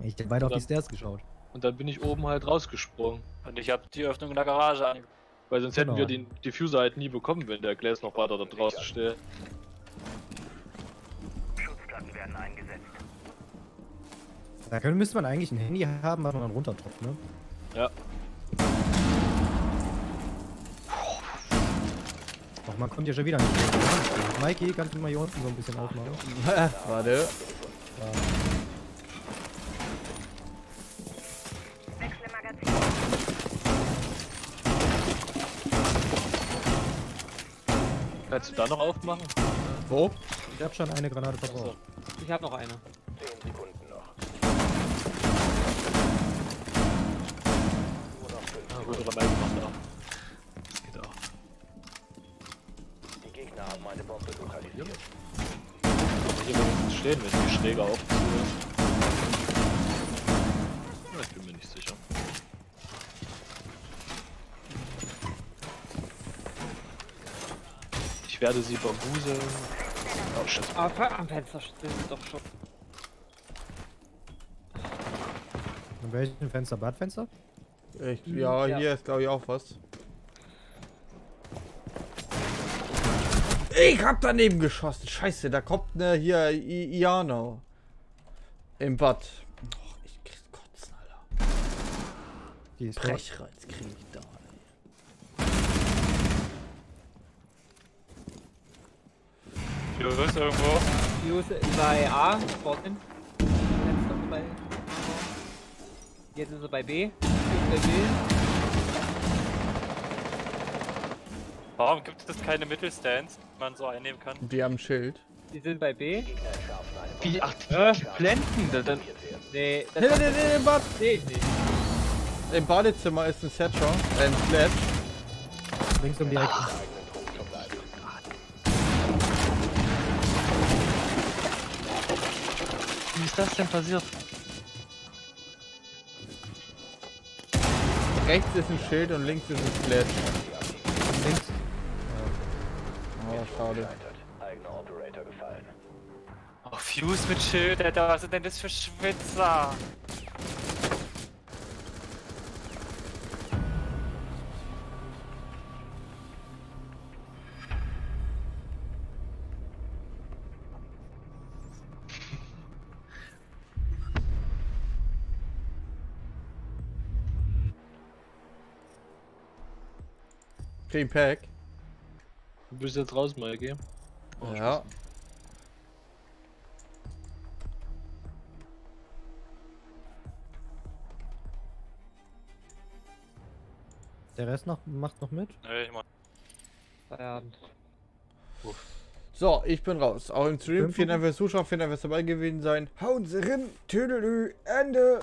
Ich hab weiter auf die Stairs geschaut. Und dann bin ich oben halt rausgesprungen. Und ich habe die Öffnung in der Garage angeguckt. Weil sonst Genau. hätten wir den Diffuser halt nie bekommen, wenn der Glas noch weiter da draußen steht. Schutzplatten werden eingesetzt. Da können, müsste man eigentlich ein Handy haben, was man dann runtertropft, ne? Ja. Doch, man kommt ja schon wieder nicht. Mikey, kannst du mal hier unten so ein bisschen aufmachen? Warte. Wechsle Kannst du da noch aufmachen? Wo? Ich hab schon eine Granate verbraucht. Ich hab noch eine. 10 Sekunden noch. Nur noch 5 Ah, gut, oder mal gemacht auch. Das geht auch. Die Gegner haben eine Bombe lokalisiert. Hier wenigstens stehen, wenn die Schräger aufziehen. Ja, ich bin mir nicht sicher. Ich werde sie bambuseln. Oh shit. Ah, fuck, am Fenster stimmt doch schon. In welchem Fenster? Badfenster? Ich, ja, ja. hier ist glaube ich auch was. Ich hab daneben geschossen. Scheiße, da kommt ne hier I Iano. Im Bad. Och, ich krieg Kotzen, Alter. Brechreiz krieg ich da. Hier ist irgendwo. Fuse bei A, Sportin. Fenster bei. Jetzt ist er bei B. Fuse bei B. Warum gibt es keine Mittelstands, die man so einnehmen kann? Die haben ein Schild. Die sind bei B. Wie? Ach, die Äh? blenden da dann. Nee, das Nee, nee, nee, im Bad. sehe ich nicht. Im Badezimmer ist ein Setcher. Ein Sledge. Links um die Ecke. Ist das denn passiert? Rechts ist ein Schild und links ist ein Sledge. Links. Oh, schade. Oh, Fuse mit Schild, Alter, was sind denn das für Schwitzer? Clean Pack. Du bist jetzt raus, Mikey. Oh, Ja. Der Rest noch, macht noch mit? Nee, ich mach. Feierabend. So, ich bin raus. Auch im Stream. Vielen Dank fürs Zuschauen. Vielen Dank fürs dabei gewesen sein. Hauen Sie rein. Tüdelü. Ende.